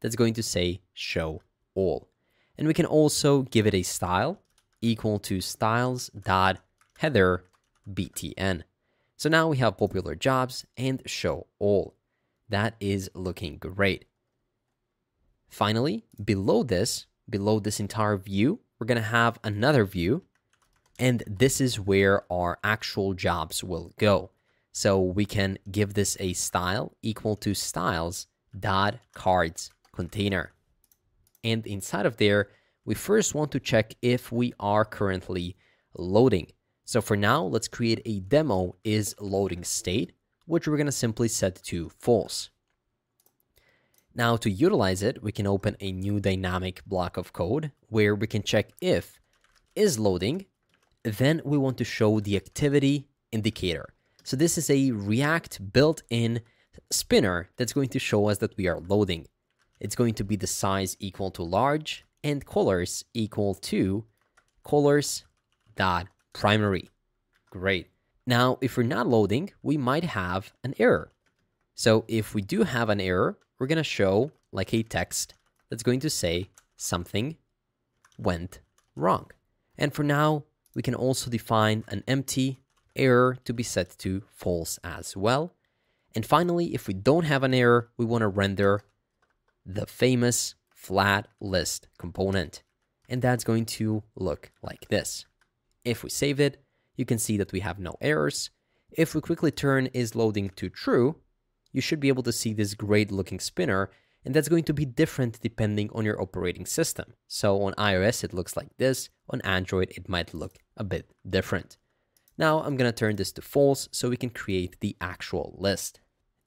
that's going to say show all. And we can also give it a style equal to styles dot header btn. So now we have popular jobs and show all. That is looking great. Finally, below this, below this entire view, we're going to have another view and this is where our actual jobs will go. So we can give this a style equal to styles dot cards container. And inside of there, we first want to check if we are currently loading. So for now, let's create a demo is loading state, which we're going to simply set to false. Now to utilize it, we can open a new dynamic block of code where we can check if is loading. Then we want to show the activity indicator. So this is a React built-in spinner that's going to show us that we are loading it's going to be the size equal to large and colors equal to colors dot primary. Great. Now, if we're not loading, we might have an error. So if we do have an error, we're going to show like a text that's going to say something went wrong. And for now, we can also define an empty error to be set to false as well. And finally, if we don't have an error, we want to render the famous flat list component. And that's going to look like this. If we save it, you can see that we have no errors. If we quickly turn is loading to true, you should be able to see this great looking spinner and that's going to be different depending on your operating system. So on iOS, it looks like this. On Android, it might look a bit different. Now I'm going to turn this to false so we can create the actual list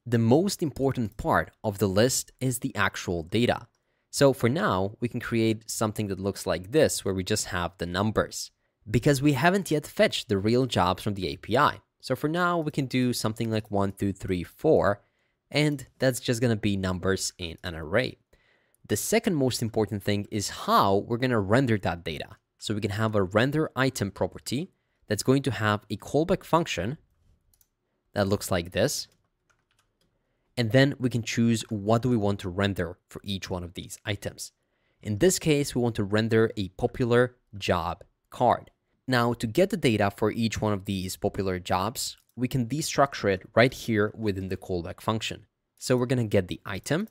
the most important part of the list is the actual data. So for now, we can create something that looks like this, where we just have the numbers, because we haven't yet fetched the real jobs from the API. So for now, we can do something like one, two, three, four, and that's just gonna be numbers in an array. The second most important thing is how we're gonna render that data. So we can have a render item property that's going to have a callback function that looks like this, and then we can choose what do we want to render for each one of these items. In this case, we want to render a popular job card. Now, to get the data for each one of these popular jobs, we can destructure it right here within the callback function. So we're going to get the item,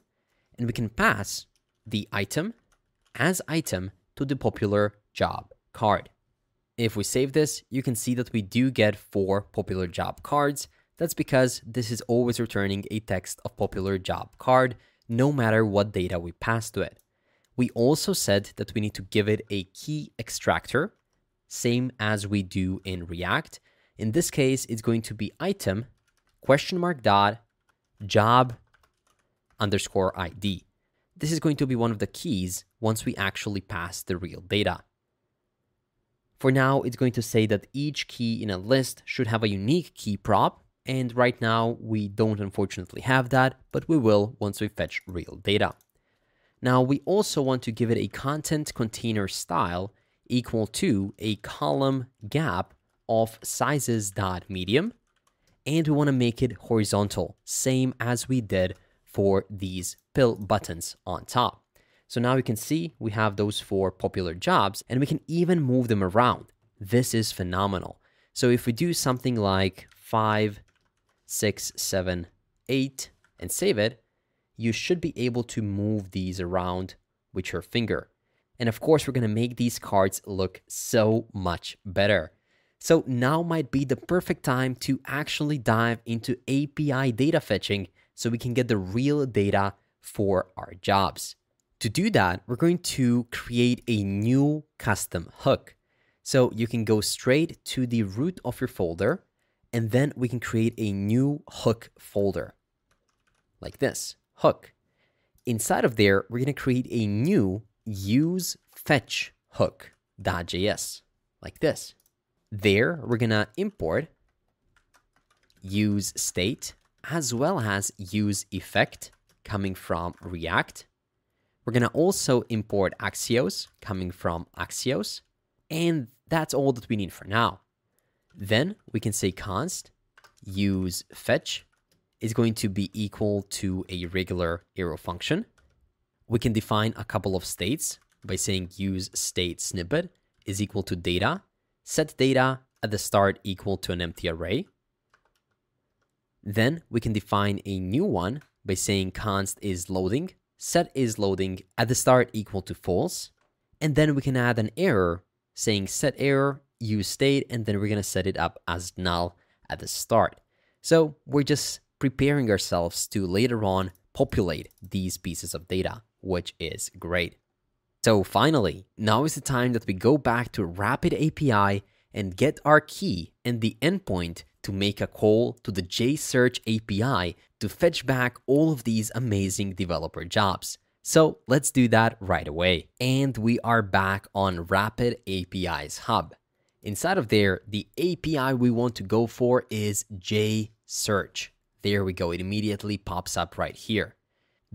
and we can pass the item as item to the popular job card. If we save this, you can see that we do get four popular job cards, that's because this is always returning a text of popular job card, no matter what data we pass to it. We also said that we need to give it a key extractor, same as we do in React. In this case, it's going to be item question mark dot job underscore ID. This is going to be one of the keys once we actually pass the real data. For now, it's going to say that each key in a list should have a unique key prop and right now we don't unfortunately have that, but we will once we fetch real data. Now we also want to give it a content container style equal to a column gap of sizes dot medium, and we want to make it horizontal, same as we did for these pill buttons on top. So now we can see we have those four popular jobs and we can even move them around. This is phenomenal. So if we do something like five six, seven, eight, and save it, you should be able to move these around with your finger. And of course, we're going to make these cards look so much better. So now might be the perfect time to actually dive into API data fetching so we can get the real data for our jobs. To do that, we're going to create a new custom hook. So you can go straight to the root of your folder, and then we can create a new hook folder like this hook. Inside of there, we're going to create a new use fetch hook.js like this. There, we're going to import use state as well as use effect coming from React. We're going to also import Axios coming from Axios. And that's all that we need for now. Then we can say const use fetch is going to be equal to a regular arrow function. We can define a couple of states by saying use state snippet is equal to data, set data at the start equal to an empty array. Then we can define a new one by saying const is loading, set is loading at the start equal to false. And then we can add an error saying set error, use state, and then we're going to set it up as null at the start. So we're just preparing ourselves to later on populate these pieces of data, which is great. So finally, now is the time that we go back to Rapid API and get our key and the endpoint to make a call to the JSearch API to fetch back all of these amazing developer jobs. So let's do that right away. And we are back on Rapid API's hub. Inside of there, the API we want to go for is JSearch. There we go, it immediately pops up right here.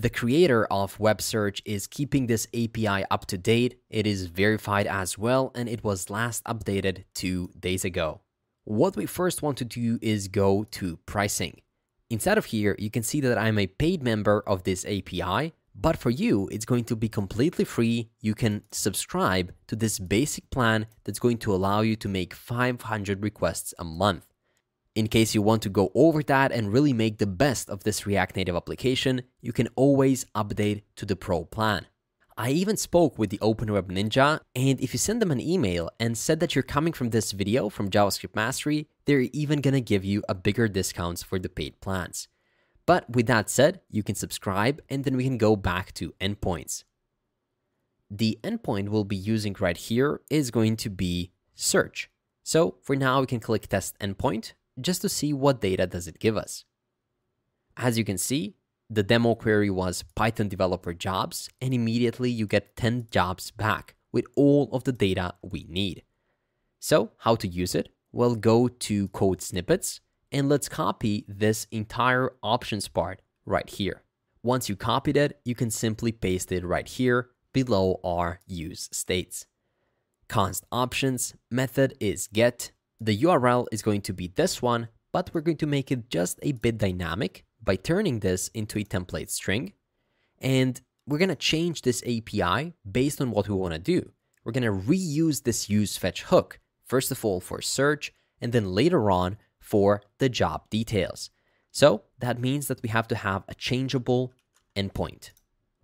The creator of Web Search is keeping this API up to date. It is verified as well, and it was last updated two days ago. What we first want to do is go to pricing. Inside of here, you can see that I'm a paid member of this API, but for you, it's going to be completely free. You can subscribe to this basic plan that's going to allow you to make 500 requests a month. In case you want to go over that and really make the best of this React Native application, you can always update to the Pro plan. I even spoke with the OpenWeb Ninja, and if you send them an email and said that you're coming from this video from JavaScript Mastery, they're even gonna give you a bigger discounts for the paid plans. But with that said, you can subscribe and then we can go back to endpoints. The endpoint we'll be using right here is going to be search. So for now, we can click test endpoint just to see what data does it give us. As you can see, the demo query was Python developer jobs, and immediately you get 10 jobs back with all of the data we need. So, how to use it? Well, go to code snippets and let's copy this entire options part right here. Once you copied it, you can simply paste it right here below our use states. Const options method is get the URL is going to be this one, but we're going to make it just a bit dynamic by turning this into a template string. And we're going to change this API based on what we want to do. We're going to reuse this use fetch hook, first of all for search, and then later on for the job details. So that means that we have to have a changeable endpoint,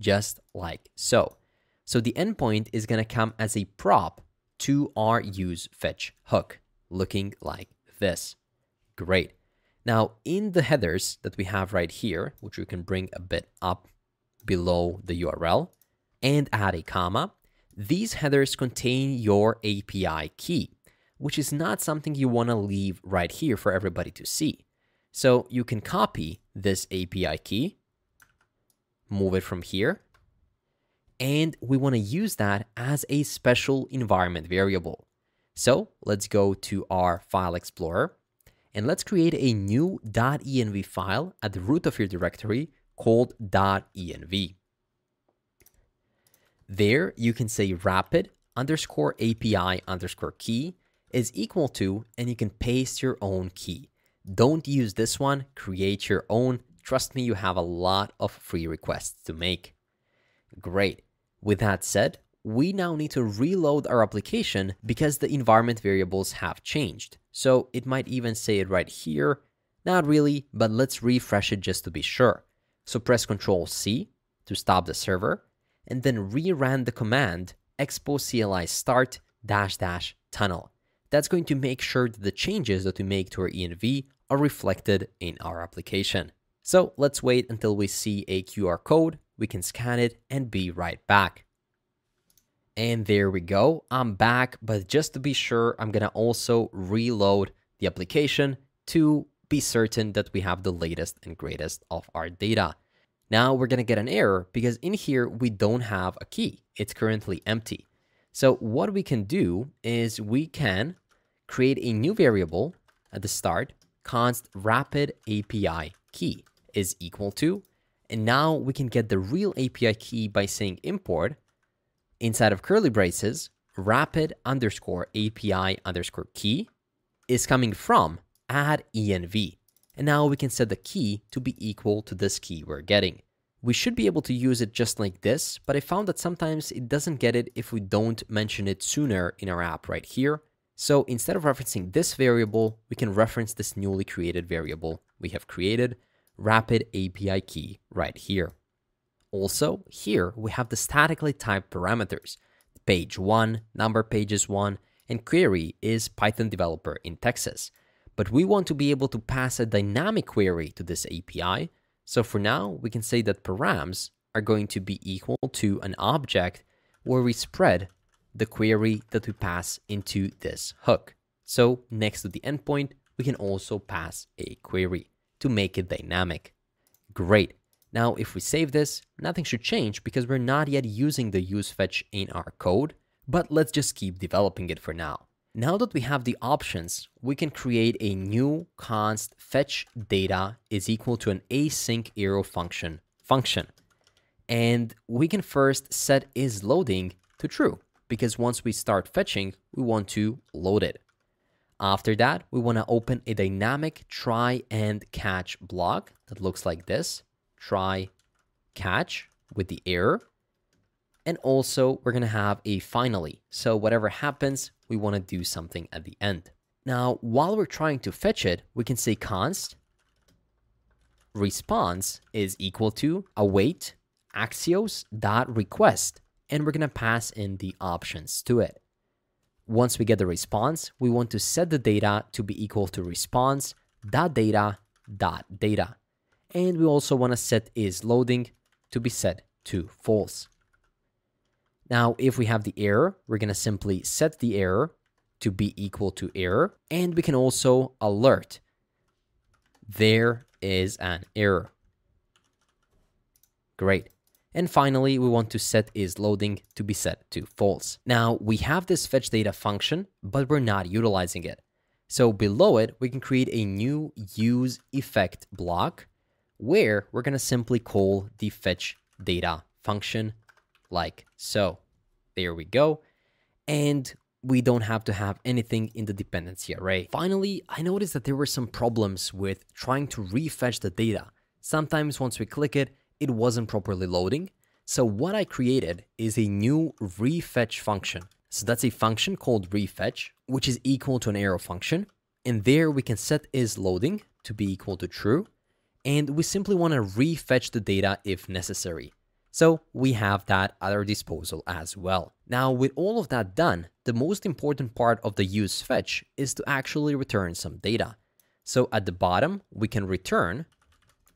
just like so. So the endpoint is going to come as a prop to our use fetch hook looking like this. Great. Now, in the headers that we have right here, which we can bring a bit up below the URL and add a comma, these headers contain your API key, which is not something you want to leave right here for everybody to see. So you can copy this API key, move it from here, and we want to use that as a special environment variable. So let's go to our file explorer and let's create a new .env file at the root of your directory called .env. There you can say rapid underscore API underscore key is equal to, and you can paste your own key. Don't use this one, create your own. Trust me, you have a lot of free requests to make. Great. With that said, we now need to reload our application because the environment variables have changed. So it might even say it right here. Not really, but let's refresh it just to be sure. So press Ctrl C to stop the server and then rerun the command expo CLI start dash dash tunnel. That's going to make sure that the changes that we make to our env are reflected in our application. So let's wait until we see a QR code, we can scan it and be right back. And there we go, I'm back, but just to be sure, I'm gonna also reload the application to be certain that we have the latest and greatest of our data. Now we're gonna get an error because in here we don't have a key. It's currently empty. So what we can do is we can create a new variable at the start, const rapid API key is equal to, and now we can get the real API key by saying import inside of curly braces, rapid underscore API underscore key is coming from add env. And now we can set the key to be equal to this key we're getting. We should be able to use it just like this, but I found that sometimes it doesn't get it if we don't mention it sooner in our app right here. So instead of referencing this variable, we can reference this newly created variable we have created, rapid API key right here. Also, here we have the statically typed parameters. Page 1, number pages 1, and query is Python developer in Texas. But we want to be able to pass a dynamic query to this API. So for now, we can say that params are going to be equal to an object where we spread the query that we pass into this hook. So next to the endpoint, we can also pass a query to make it dynamic. Great. Now, if we save this, nothing should change because we're not yet using the use fetch in our code, but let's just keep developing it for now. Now that we have the options, we can create a new const fetch data is equal to an async arrow function function. And we can first set is loading to true because once we start fetching, we want to load it. After that, we want to open a dynamic try and catch block that looks like this. Try catch with the error. And also we're going to have a finally. So whatever happens, we want to do something at the end. Now, while we're trying to fetch it, we can say const response is equal to await axios dot request, and we're going to pass in the options to it. Once we get the response, we want to set the data to be equal to response And we also want to set is loading to be set to false. Now, if we have the error, we're going to simply set the error to be equal to error. And we can also alert there is an error. Great. And finally, we want to set is loading to be set to false. Now, we have this fetch data function, but we're not utilizing it. So below it, we can create a new use effect block where we're going to simply call the fetch data function like so. There we go. And we don't have to have anything in the dependency array. Finally, I noticed that there were some problems with trying to refetch the data. Sometimes once we click it, it wasn't properly loading. So what I created is a new refetch function. So that's a function called refetch, which is equal to an arrow function. And there we can set is loading to be equal to true. And we simply want to refetch the data if necessary. So we have that at our disposal as well. Now with all of that done, the most important part of the use fetch is to actually return some data. So at the bottom, we can return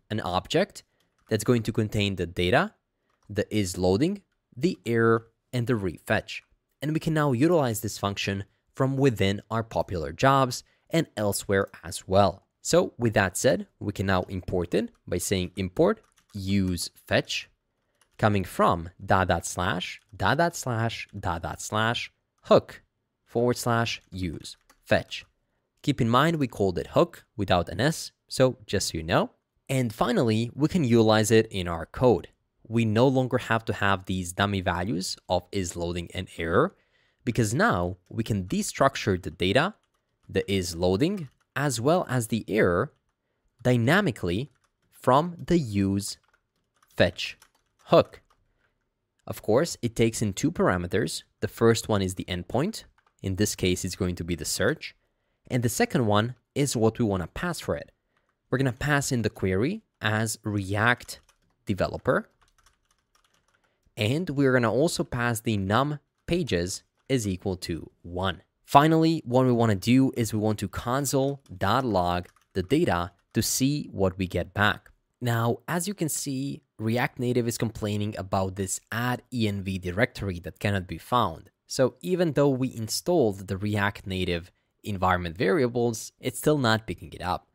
an object that's going to contain the data, the is loading, the error, and the refetch. And we can now utilize this function from within our popular jobs and elsewhere as well. So with that said, we can now import it by saying import use fetch coming from dot dot slash dot dot slash dot dot slash hook forward slash use fetch. Keep in mind we called it hook without an S, so just so you know. And finally, we can utilize it in our code. We no longer have to have these dummy values of is loading and error because now we can destructure the data, the is loading, as well as the error dynamically from the use fetch hook. Of course, it takes in two parameters. The first one is the endpoint. In this case, it's going to be the search. And the second one is what we want to pass for it. We're going to pass in the query as React developer. And we're going to also pass the num pages is equal to 1. Finally, what we want to do is we want to console.log the data to see what we get back. Now, as you can see, React Native is complaining about this add env directory that cannot be found. So even though we installed the React Native environment variables, it's still not picking it up.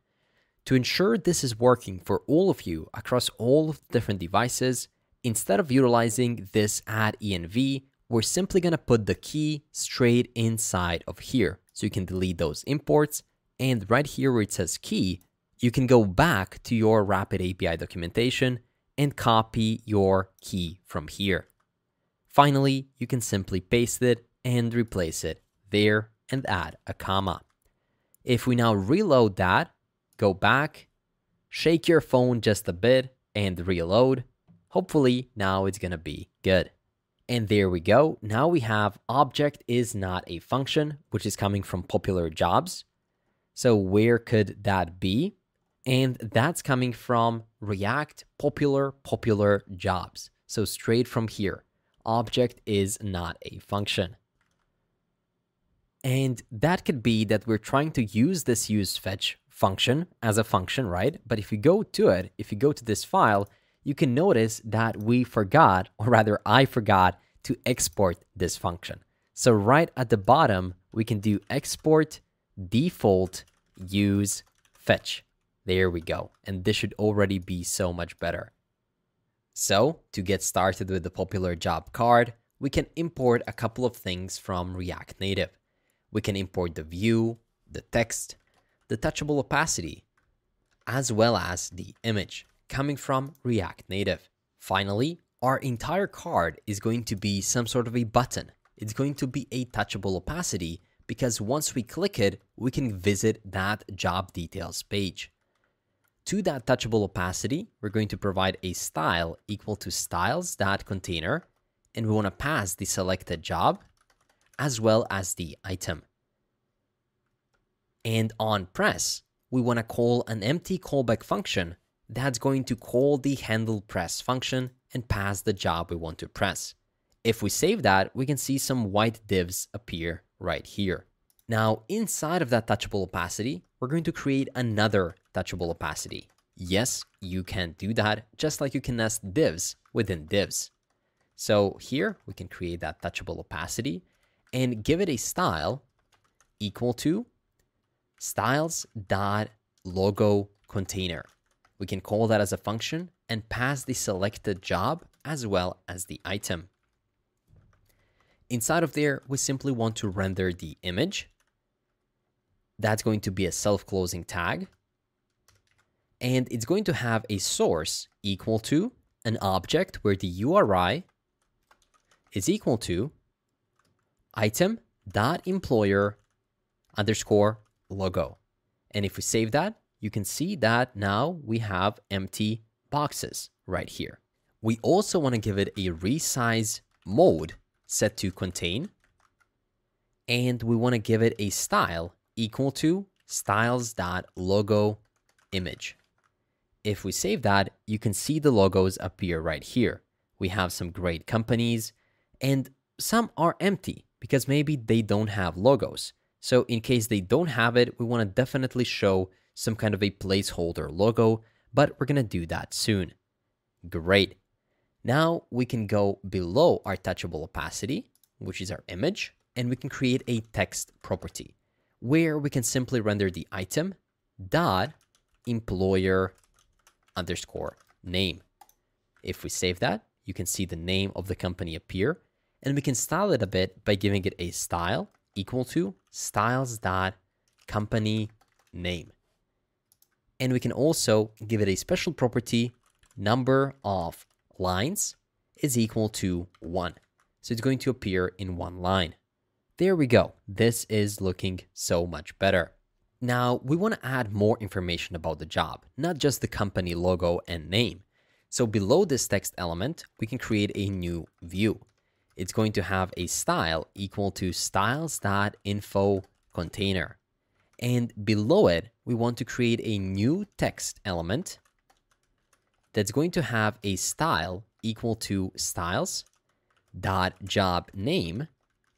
To ensure this is working for all of you across all of the different devices, instead of utilizing this @env, we're simply going to put the key straight inside of here. So you can delete those imports. And right here where it says key, you can go back to your Rapid API documentation and copy your key from here. Finally, you can simply paste it and replace it there and add a comma. If we now reload that, go back, shake your phone just a bit and reload, hopefully now it's gonna be good. And there we go. Now we have object is not a function, which is coming from popular jobs. So where could that be? And that's coming from React popular popular jobs. So straight from here, object is not a function. And that could be that we're trying to use this use fetch function as a function, right? But if you go to it, if you go to this file, you can notice that we forgot, or rather I forgot to export this function. So right at the bottom, we can do export default use fetch. There we go. And this should already be so much better. So to get started with the popular job card, we can import a couple of things from React Native. We can import the view, the text, the touchable opacity, as well as the image coming from React Native. Finally, our entire card is going to be some sort of a button. It's going to be a touchable opacity because once we click it, we can visit that job details page. To that touchable opacity, we're going to provide a style equal to styles.container, and we want to pass the selected job as well as the item. And on press, we want to call an empty callback function that's going to call the handle press function and pass the job we want to press. If we save that, we can see some white divs appear right here. Now, inside of that touchable opacity, we're going to create another touchable opacity. Yes, you can do that just like you can nest divs within divs. So here we can create that touchable opacity and give it a style equal to styles.logo container. We can call that as a function and pass the selected job as well as the item. Inside of there, we simply want to render the image. That's going to be a self-closing tag. And it's going to have a source equal to an object where the URI is equal to item dot employer underscore logo. And if we save that, you can see that now we have empty boxes right here. We also want to give it a resize mode set to contain. And we want to give it a style equal to styles.logo image. If we save that, you can see the logos appear right here. We have some great companies and some are empty because maybe they don't have logos. So in case they don't have it, we want to definitely show some kind of a placeholder logo, but we're going to do that soon. Great. Now we can go below our touchable opacity, which is our image, and we can create a text property where we can simply render the item dot employer underscore name. If we save that, you can see the name of the company appear, and we can style it a bit by giving it a style equal to styles dot company name. And we can also give it a special property, number of lines is equal to one. So it's going to appear in one line. There we go. This is looking so much better. Now we want to add more information about the job, not just the company logo and name. So below this text element, we can create a new view. It's going to have a style equal to styles.info container. And below it, we want to create a new text element that's going to have a style equal to styles dot job name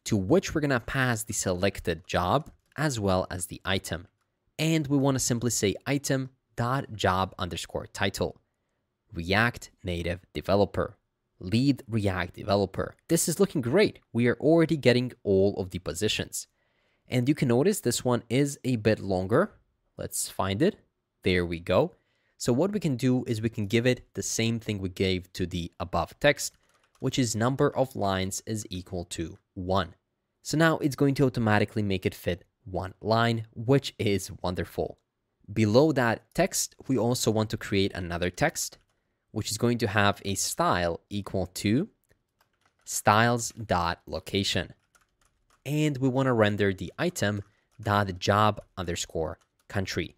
to which we're gonna pass the selected job as well as the item. And we wanna simply say item dot job underscore title. React Native Developer. Lead React Developer. This is looking great. We are already getting all of the positions. And you can notice this one is a bit longer. Let's find it. There we go. So what we can do is we can give it the same thing we gave to the above text, which is number of lines is equal to 1. So now it's going to automatically make it fit one line, which is wonderful. Below that text, we also want to create another text, which is going to have a style equal to styles.location. And we want to render the item dot job underscore country.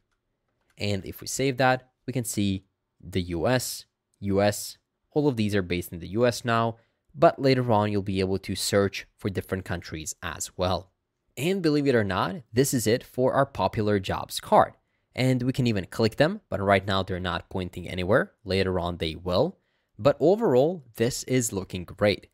And if we save that, we can see the US, US, all of these are based in the US now, but later on you'll be able to search for different countries as well. And believe it or not, this is it for our popular jobs card. And we can even click them, but right now they're not pointing anywhere. Later on they will. But overall, this is looking great.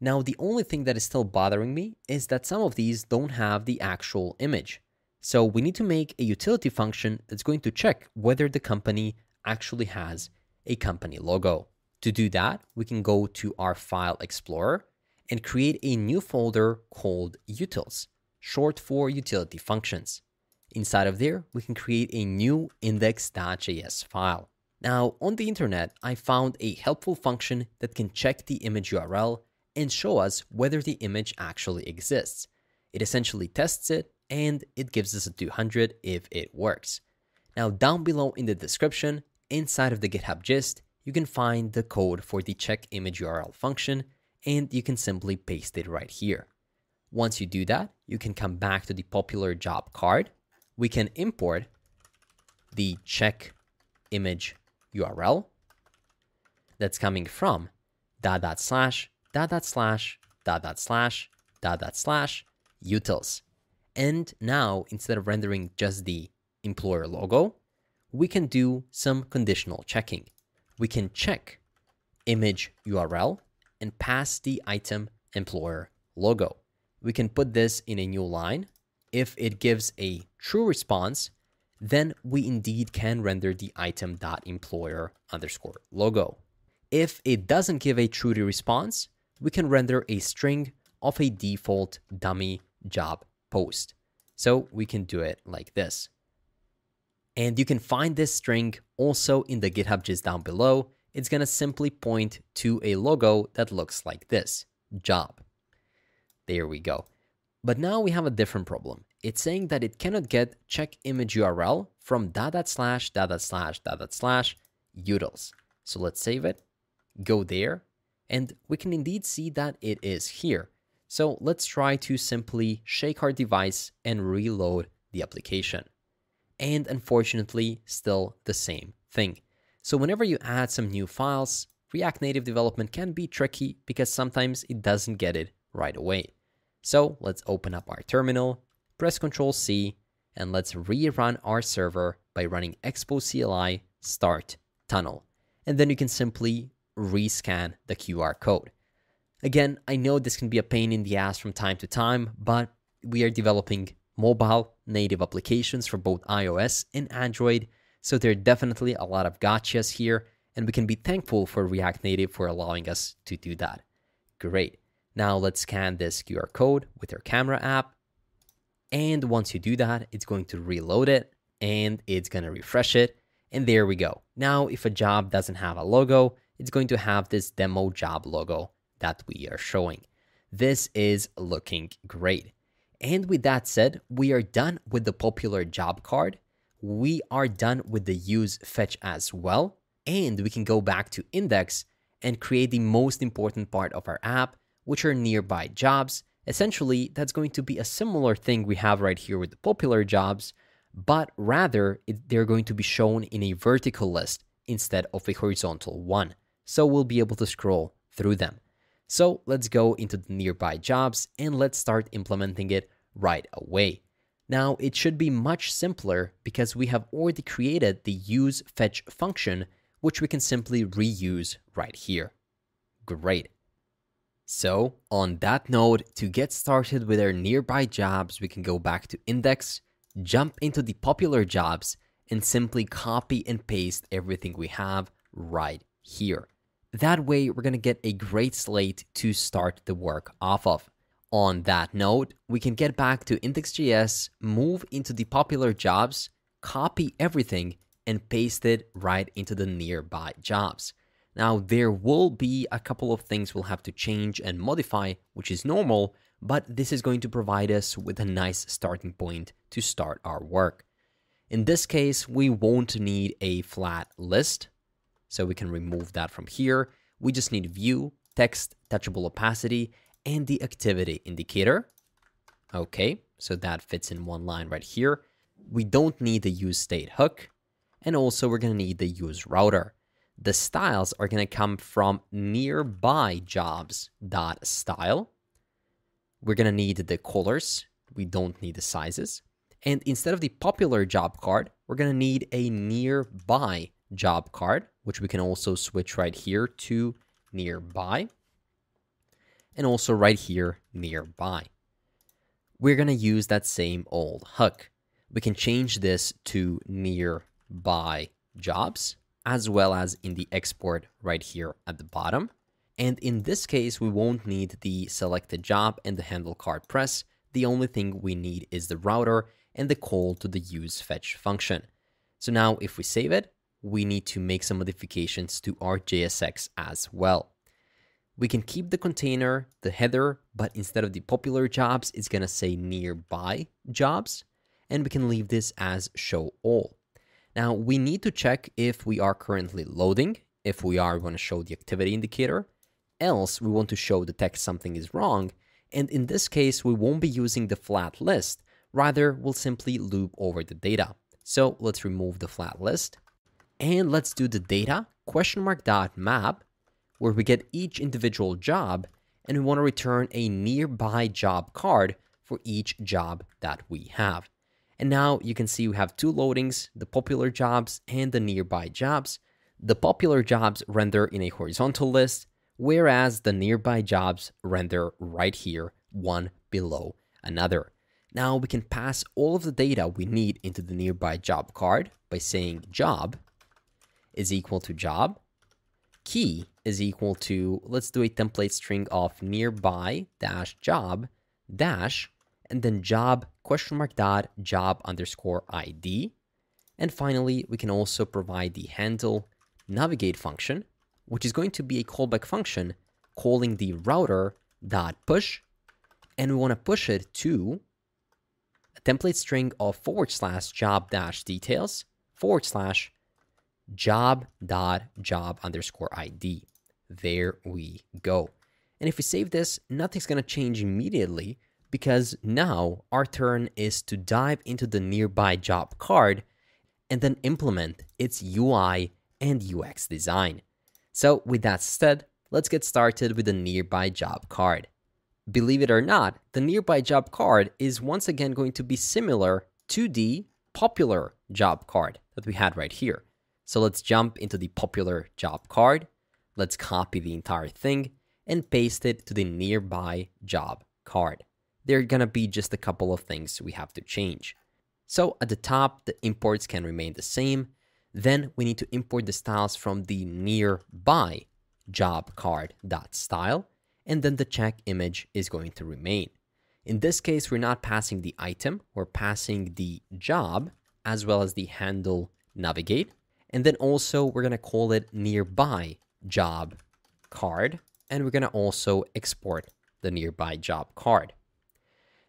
Now, the only thing that is still bothering me is that some of these don't have the actual image. So we need to make a utility function that's going to check whether the company actually has a company logo. To do that, we can go to our file explorer and create a new folder called utils, short for utility functions. Inside of there, we can create a new index.js file. Now, on the internet, I found a helpful function that can check the image URL and show us whether the image actually exists. It essentially tests it and it gives us a 200 if it works. Now, down below in the description, inside of the GitHub gist, you can find the code for the check image URL function, and you can simply paste it right here. Once you do that, you can come back to the popular job card. We can import the check image URL that's coming from dot dot slash dot dot slash dot dot slash dot dot slash utils. And now, instead of rendering just the employer logo, we can do some conditional checking. We can check image URL and pass the item employer logo. We can put this in a new line. If it gives a true response, then we indeed can render the item.employer underscore logo. If it doesn't give a true response, we can render a string of a default dummy job post. So we can do it like this. And you can find this string also in the GitHub gist down below. It's gonna simply point to a logo that looks like this, job. There we go. But now we have a different problem. It's saying that it cannot get check image URL from dot dot slash dot dot slash dot dot slash utils. So let's save it, go there, and we can indeed see that it is here. So let's try to simply shake our device and reload the application. And unfortunately, still the same thing. So whenever you add some new files, React Native development can be tricky because sometimes it doesn't get it right away. So let's open up our terminal, press Ctrl C, and let's rerun our server by running expo CLI start tunnel. And then you can simply rescan the QR code. Again, I know this can be a pain in the ass from time to time, but we are developing mobile native applications for both iOS and Android, so there are definitely a lot of gotchas here, and we can be thankful for React Native for allowing us to do that. Great. Now let's scan this QR code with our camera app. And once you do that, it's going to reload it and it's going to refresh it. And there we go. Now, if a job doesn't have a logo, it's going to have this demo job logo that we are showing. This is looking great. And with that said, we are done with the popular job card. We are done with the use fetch as well. And we can go back to index and create the most important part of our app, which are nearby jobs. Essentially, that's going to be a similar thing we have right here with the popular jobs, but rather they're going to be shown in a vertical list instead of a horizontal one. So we'll be able to scroll through them. So let's go into the nearby jobs and let's start implementing it right away. Now it should be much simpler because we have already created the use fetch function, which we can simply reuse right here. Great. So, on that note, to get started with our nearby jobs, we can go back to index, jump into the popular jobs, and simply copy and paste everything we have right here. That way, we're gonna get a great slate to start the work off of. On that note, we can get back to index.js, move into the popular jobs, copy everything, and paste it right into the nearby jobs. Now, there will be a couple of things we'll have to change and modify, which is normal, but this is going to provide us with a nice starting point to start our work. In this case, we won't need a flat list, so we can remove that from here. We just need view, text, touchable opacity, and the activity indicator. Okay, so that fits in one line right here. We don't need the use state hook, and also we're gonna need the use router the styles are going to come from nearby jobs dot style. We're going to need the colors. We don't need the sizes. And instead of the popular job card, we're going to need a nearby job card, which we can also switch right here to nearby. And also right here, nearby. We're going to use that same old hook. We can change this to nearby jobs as well as in the export right here at the bottom. And in this case, we won't need the selected job and the handle card press. The only thing we need is the router and the call to the use fetch function. So now if we save it, we need to make some modifications to our JSX as well. We can keep the container, the header, but instead of the popular jobs, it's gonna say nearby jobs. And we can leave this as show all. Now we need to check if we are currently loading. If we are, we want to show the activity indicator. Else, we want to show the text something is wrong. And in this case, we won't be using the flat list. Rather, we'll simply loop over the data. So let's remove the flat list. And let's do the data question mark dot map, where we get each individual job, and we want to return a nearby job card for each job that we have. And now you can see we have two loadings, the popular jobs and the nearby jobs. The popular jobs render in a horizontal list, whereas the nearby jobs render right here, one below another. Now we can pass all of the data we need into the nearby job card by saying job is equal to job, key is equal to, let's do a template string of nearby dash job dash and then job question mark dot job underscore ID. And finally, we can also provide the handle navigate function, which is going to be a callback function calling the router dot push, and we want to push it to a template string of forward slash job dash details forward slash job dot job underscore ID. There we go. And if we save this, nothing's going to change immediately because now our turn is to dive into the nearby job card and then implement its UI and UX design. So with that said, let's get started with the nearby job card. Believe it or not, the nearby job card is once again going to be similar to the popular job card that we had right here. So let's jump into the popular job card. Let's copy the entire thing and paste it to the nearby job card there are to be just a couple of things we have to change. So at the top, the imports can remain the same. Then we need to import the styles from the nearby job card style, and then the check image is going to remain. In this case, we're not passing the item, we're passing the job as well as the handle navigate. And then also we're going to call it nearby job card, and we're going to also export the nearby job card.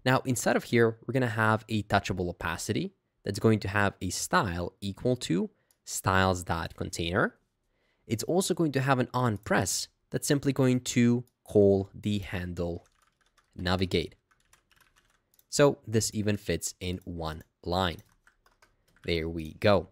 Now, inside of here, we're going to have a touchable opacity that's going to have a style equal to styles.container. It's also going to have an on press that's simply going to call the handle navigate. So this even fits in one line. There we go.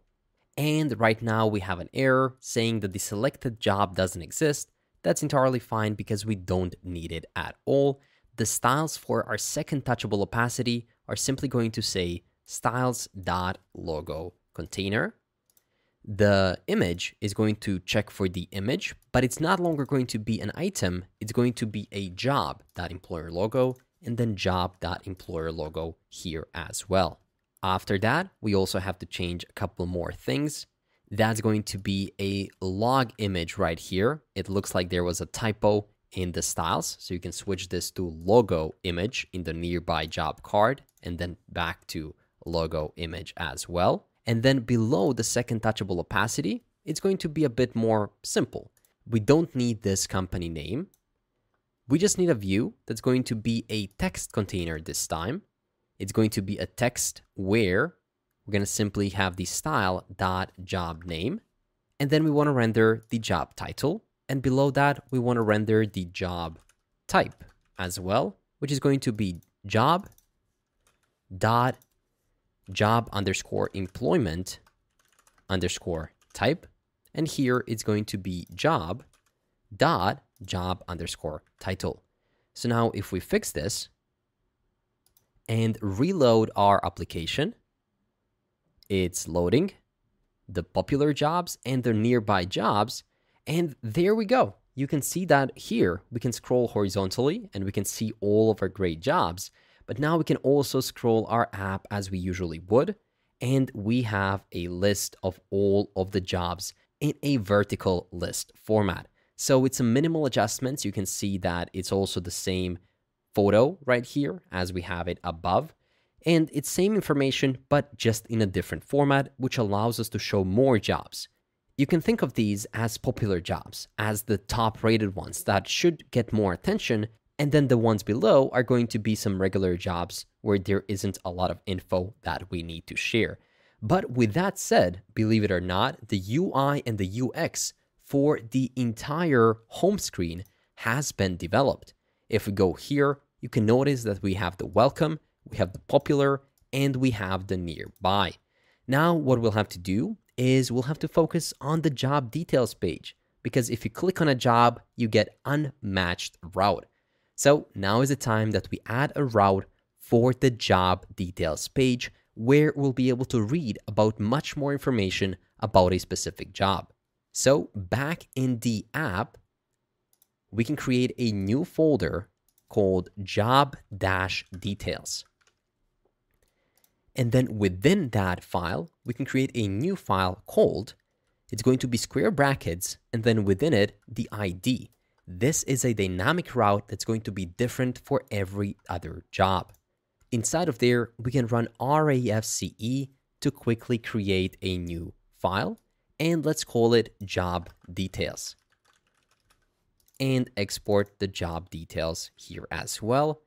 And right now we have an error saying that the selected job doesn't exist. That's entirely fine because we don't need it at all the styles for our second touchable opacity are simply going to say styles.logo container. the image is going to check for the image, but it's not longer going to be an item. It's going to be a job.employer logo and then job.employer logo here as well. After that, we also have to change a couple more things. That's going to be a log image right here. It looks like there was a typo in the styles. So you can switch this to logo image in the nearby job card and then back to logo image as well. And then below the second touchable opacity, it's going to be a bit more simple. We don't need this company name. We just need a view that's going to be a text container this time. It's going to be a text where we're going to simply have the style dot job name. And then we want to render the job title. And below that, we want to render the job type as well, which is going to be job dot job underscore employment underscore type. And here it's going to be job dot job underscore title. So now if we fix this and reload our application, it's loading the popular jobs and the nearby jobs. And there we go. You can see that here we can scroll horizontally and we can see all of our great jobs. But now we can also scroll our app as we usually would, and we have a list of all of the jobs in a vertical list format. So it's a minimal adjustments. You can see that it's also the same photo right here as we have it above. And it's same information, but just in a different format, which allows us to show more jobs. You can think of these as popular jobs, as the top rated ones that should get more attention and then the ones below are going to be some regular jobs where there isn't a lot of info that we need to share. But with that said, believe it or not, the UI and the UX for the entire home screen has been developed. If we go here, you can notice that we have the welcome, we have the popular, and we have the nearby. Now, what we'll have to do is we'll have to focus on the job details page because if you click on a job, you get unmatched route. So now is the time that we add a route for the job details page where we'll be able to read about much more information about a specific job. So back in the app, we can create a new folder called job dash details. And then within that file, we can create a new file called, it's going to be square brackets, and then within it, the ID. This is a dynamic route that's going to be different for every other job. Inside of there, we can run RAFCE to quickly create a new file, and let's call it job details. And export the job details here as well,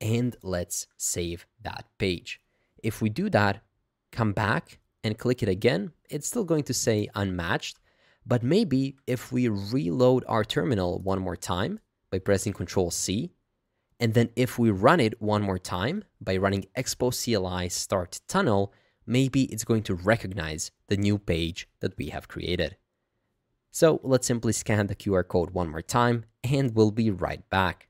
and let's save that page. If we do that, come back and click it again, it's still going to say unmatched, but maybe if we reload our terminal one more time by pressing Control C, and then if we run it one more time by running expo CLI start tunnel, maybe it's going to recognize the new page that we have created. So let's simply scan the QR code one more time and we'll be right back.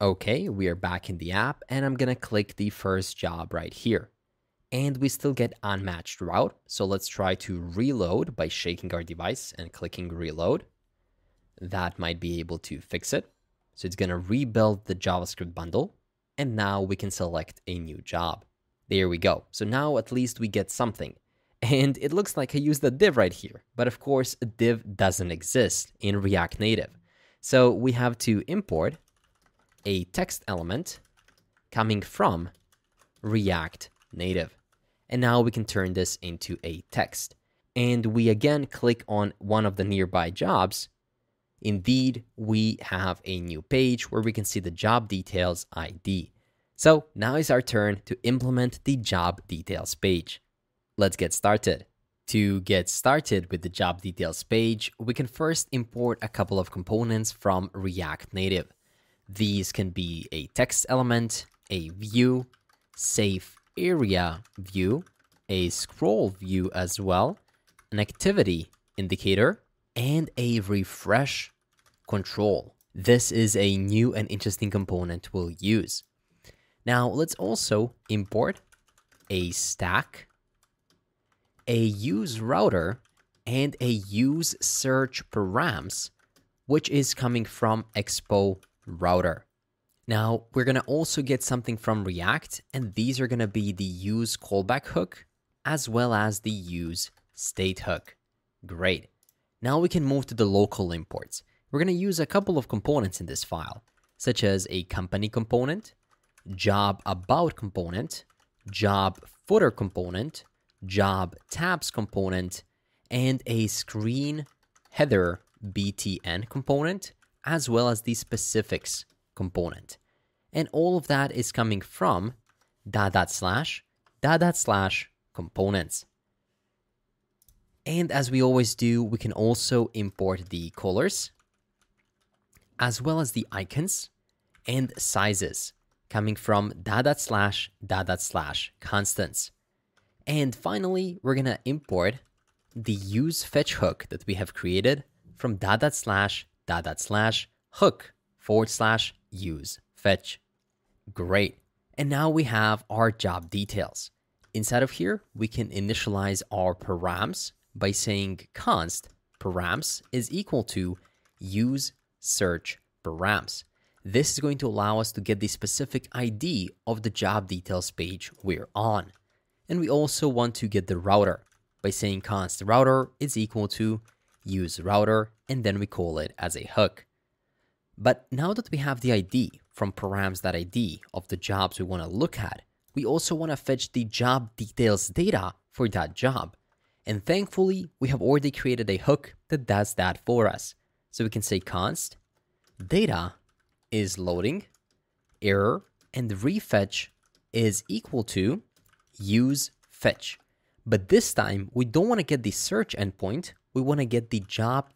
Okay, we are back in the app and I'm gonna click the first job right here and we still get unmatched route. So let's try to reload by shaking our device and clicking reload. That might be able to fix it. So it's gonna rebuild the JavaScript bundle and now we can select a new job. There we go. So now at least we get something. And it looks like I used a div right here, but of course a div doesn't exist in React Native. So we have to import a text element coming from React Native. And now we can turn this into a text. And we again click on one of the nearby jobs. Indeed, we have a new page where we can see the job details ID. So now is our turn to implement the job details page. Let's get started. To get started with the job details page, we can first import a couple of components from React Native. These can be a text element, a view, safe area view, a scroll view as well, an activity indicator, and a refresh control. This is a new and interesting component we'll use. Now let's also import a stack, a use router, and a use search params, which is coming from expo router. Now, we're going to also get something from React, and these are going to be the use callback hook as well as the use state hook. Great. Now we can move to the local imports. We're going to use a couple of components in this file, such as a company component, job about component, job footer component, job tabs component, and a screen header BTN component, as well as the specifics component. And all of that is coming from dot dot slash dot dot slash components. And as we always do, we can also import the colors, as well as the icons and sizes coming from dot dot slash dot dot slash constants. And finally, we're gonna import the use fetch hook that we have created from dot dot slash dot dot slash hook forward slash use fetch. Great. And now we have our job details. Inside of here, we can initialize our params by saying const params is equal to use search params. This is going to allow us to get the specific ID of the job details page we're on. And we also want to get the router by saying const router is equal to use router, and then we call it as a hook. But now that we have the ID from params.id of the jobs we want to look at, we also want to fetch the job details data for that job. And thankfully, we have already created a hook that does that for us. So we can say const data is loading, error, and refetch is equal to use fetch. But this time, we don't want to get the search endpoint. We want to get the job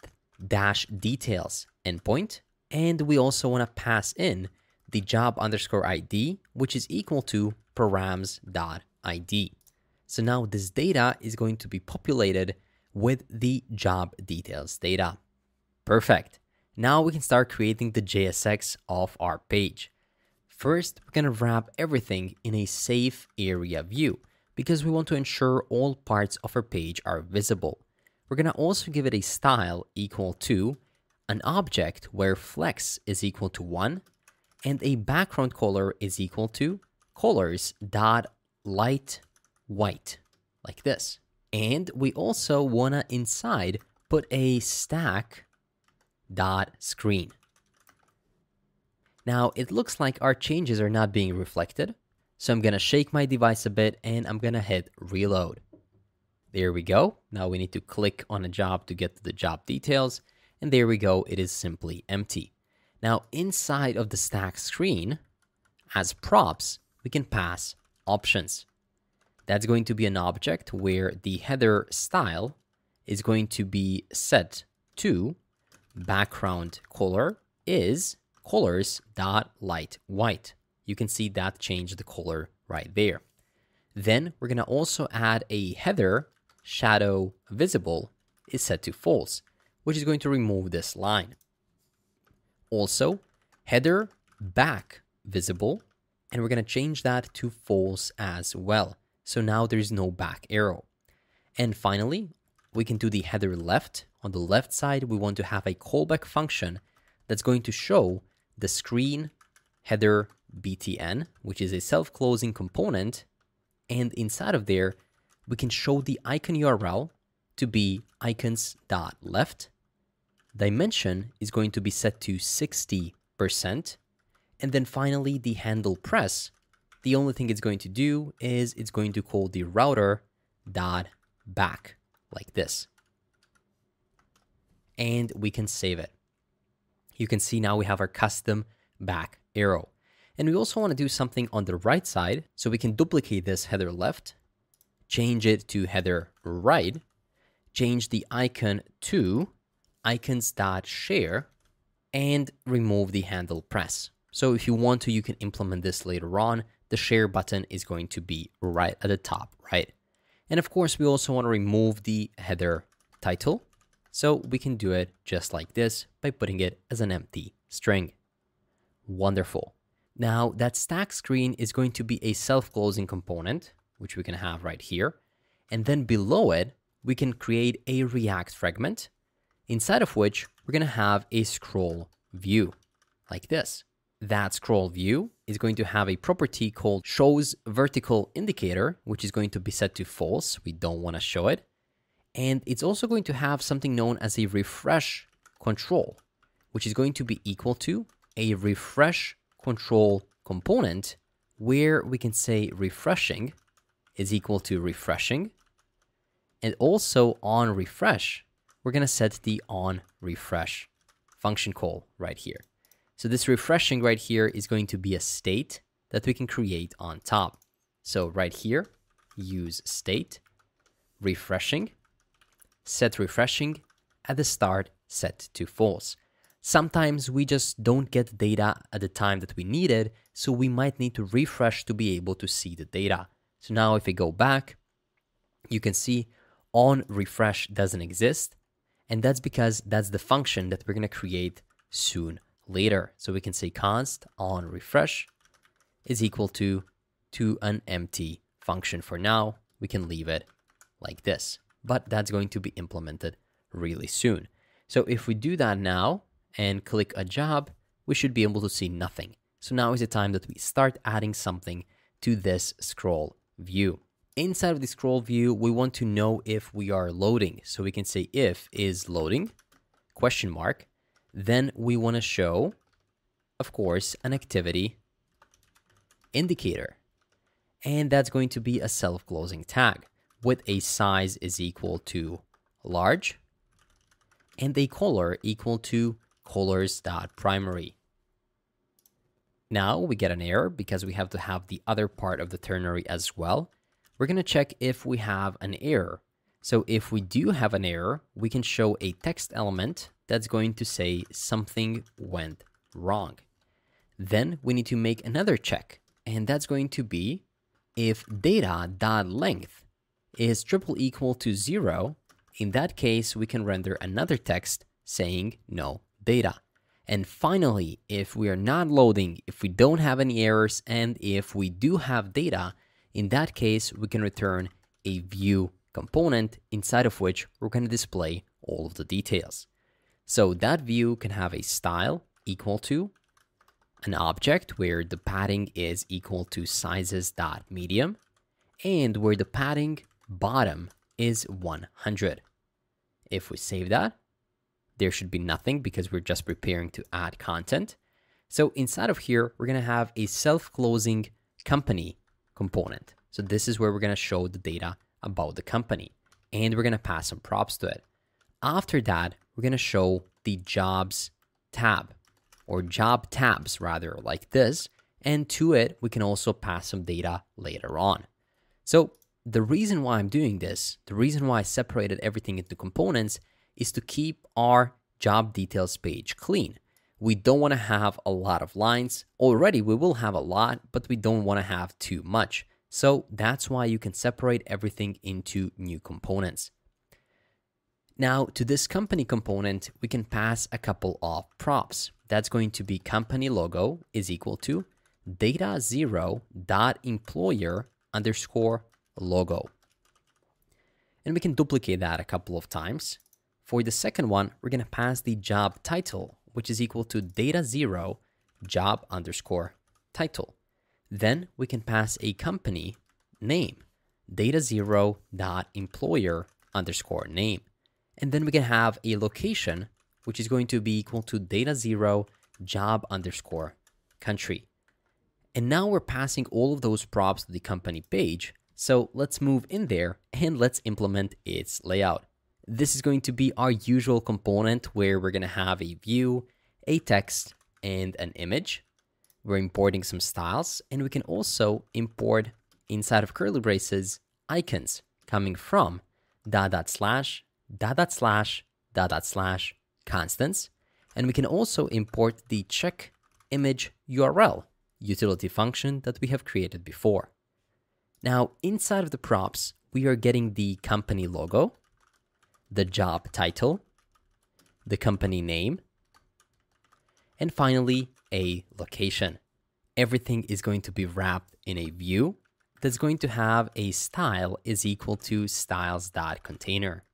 dash details endpoint. And we also want to pass in the job underscore ID, which is equal to params dot ID. So now this data is going to be populated with the job details data. Perfect. Now we can start creating the JSX of our page. First, we're to wrap everything in a safe area view because we want to ensure all parts of our page are visible. We're going to also give it a style equal to an object where flex is equal to 1 and a background color is equal to colors dot light white like this. And we also want to inside put a stack dot screen. Now it looks like our changes are not being reflected. So I'm to shake my device a bit and I'm to hit reload. There we go. Now we need to click on a job to get to the job details. And there we go. It is simply empty. Now inside of the stack screen, as props, we can pass options. That's going to be an object where the header style is going to be set to background color is colors dot light white. You can see that changed the color right there. Then we're going to also add a header shadow visible is set to false, which is going to remove this line. Also, header back visible, and we're going to change that to false as well. So now there's no back arrow. And finally, we can do the header left. On the left side, we want to have a callback function that's going to show the screen header btn, which is a self-closing component. And inside of there, we can show the icon URL to be icons.left. Dimension is going to be set to 60%. And then finally, the handle press the only thing it's going to do is it's going to call the router dot back like this. And we can save it. You can see now we have our custom back arrow. And we also want to do something on the right side. So we can duplicate this header left, change it to header right, change the icon to icons.share, and remove the handle press. So if you want to, you can implement this later on the share button is going to be right at the top, right? And of course, we also want to remove the header title. So we can do it just like this by putting it as an empty string. Wonderful. Now that stack screen is going to be a self-closing component, which we can have right here. And then below it, we can create a React fragment inside of which we're going to have a scroll view like this. That scroll view is going to have a property called shows vertical indicator, which is going to be set to false. We don't want to show it. And it's also going to have something known as a refresh control, which is going to be equal to a refresh control component where we can say refreshing is equal to refreshing. And also on refresh, we're going to set the on refresh function call right here. So this refreshing right here is going to be a state that we can create on top. So right here, use state, refreshing, set refreshing, at the start set to false. Sometimes we just don't get data at the time that we need it, so we might need to refresh to be able to see the data. So now if we go back, you can see on refresh doesn't exist, and that's because that's the function that we're going to create soon later. So we can say const on refresh is equal to to an empty function for now. We can leave it like this, but that's going to be implemented really soon. So if we do that now and click a job, we should be able to see nothing. So now is the time that we start adding something to this scroll view. Inside of the scroll view, we want to know if we are loading. So we can say if is loading, question mark. Then we want to show, of course, an activity indicator. And that's going to be a self-closing tag with a size is equal to large and a color equal to colors.primary. Now we get an error because we have to have the other part of the ternary as well. We're going to check if we have an error. So if we do have an error, we can show a text element that's going to say something went wrong. Then we need to make another check, and that's going to be if data.length is triple equal to zero, in that case, we can render another text saying no data. And finally, if we are not loading, if we don't have any errors, and if we do have data, in that case, we can return a view component inside of which we're going to display all of the details. So that view can have a style equal to an object where the padding is equal to sizes.medium and where the padding bottom is 100. If we save that, there should be nothing because we're just preparing to add content. So inside of here, we're going to have a self-closing company component. So this is where we're going to show the data about the company and we're going to pass some props to it. After that, we're going to show the jobs tab or job tabs rather like this. And to it, we can also pass some data later on. So the reason why I'm doing this, the reason why I separated everything into components is to keep our job details page clean. We don't want to have a lot of lines. Already we will have a lot, but we don't want to have too much. So that's why you can separate everything into new components. Now to this company component, we can pass a couple of props. That's going to be company logo is equal to data zero dot employer underscore logo. And we can duplicate that a couple of times. For the second one, we're going to pass the job title, which is equal to data zero job underscore title. Then we can pass a company name, data zero dot employer underscore name. And then we can have a location, which is going to be equal to data zero job underscore country. And now we're passing all of those props to the company page. So let's move in there and let's implement its layout. This is going to be our usual component where we're going to have a view, a text, and an image. We're importing some styles, and we can also import inside of curly braces icons coming from dot dot slash dot dot slash dot dot slash constants. And we can also import the check image URL utility function that we have created before. Now, inside of the props, we are getting the company logo, the job title, the company name, and finally, a location. Everything is going to be wrapped in a view that's going to have a style is equal to styles.container.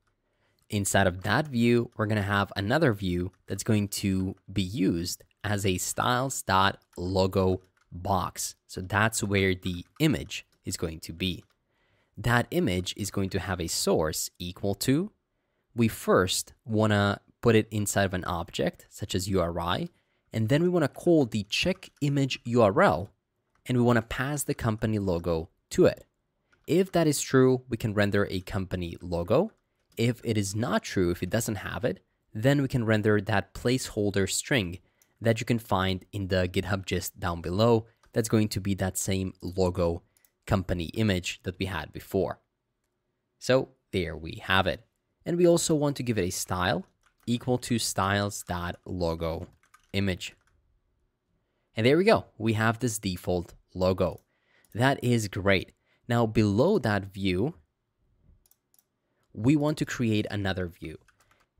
Inside of that view, we're going to have another view that's going to be used as a styles.logo box. So that's where the image is going to be. That image is going to have a source equal to. We first want to put it inside of an object such as URI, and then we want to call the check image URL and we want to pass the company logo to it. If that is true, we can render a company logo. If it is not true, if it doesn't have it, then we can render that placeholder string that you can find in the GitHub gist down below. That's going to be that same logo company image that we had before. So there we have it. And we also want to give it a style equal to styles.logo image. And there we go. We have this default logo. That is great. Now below that view, we want to create another view.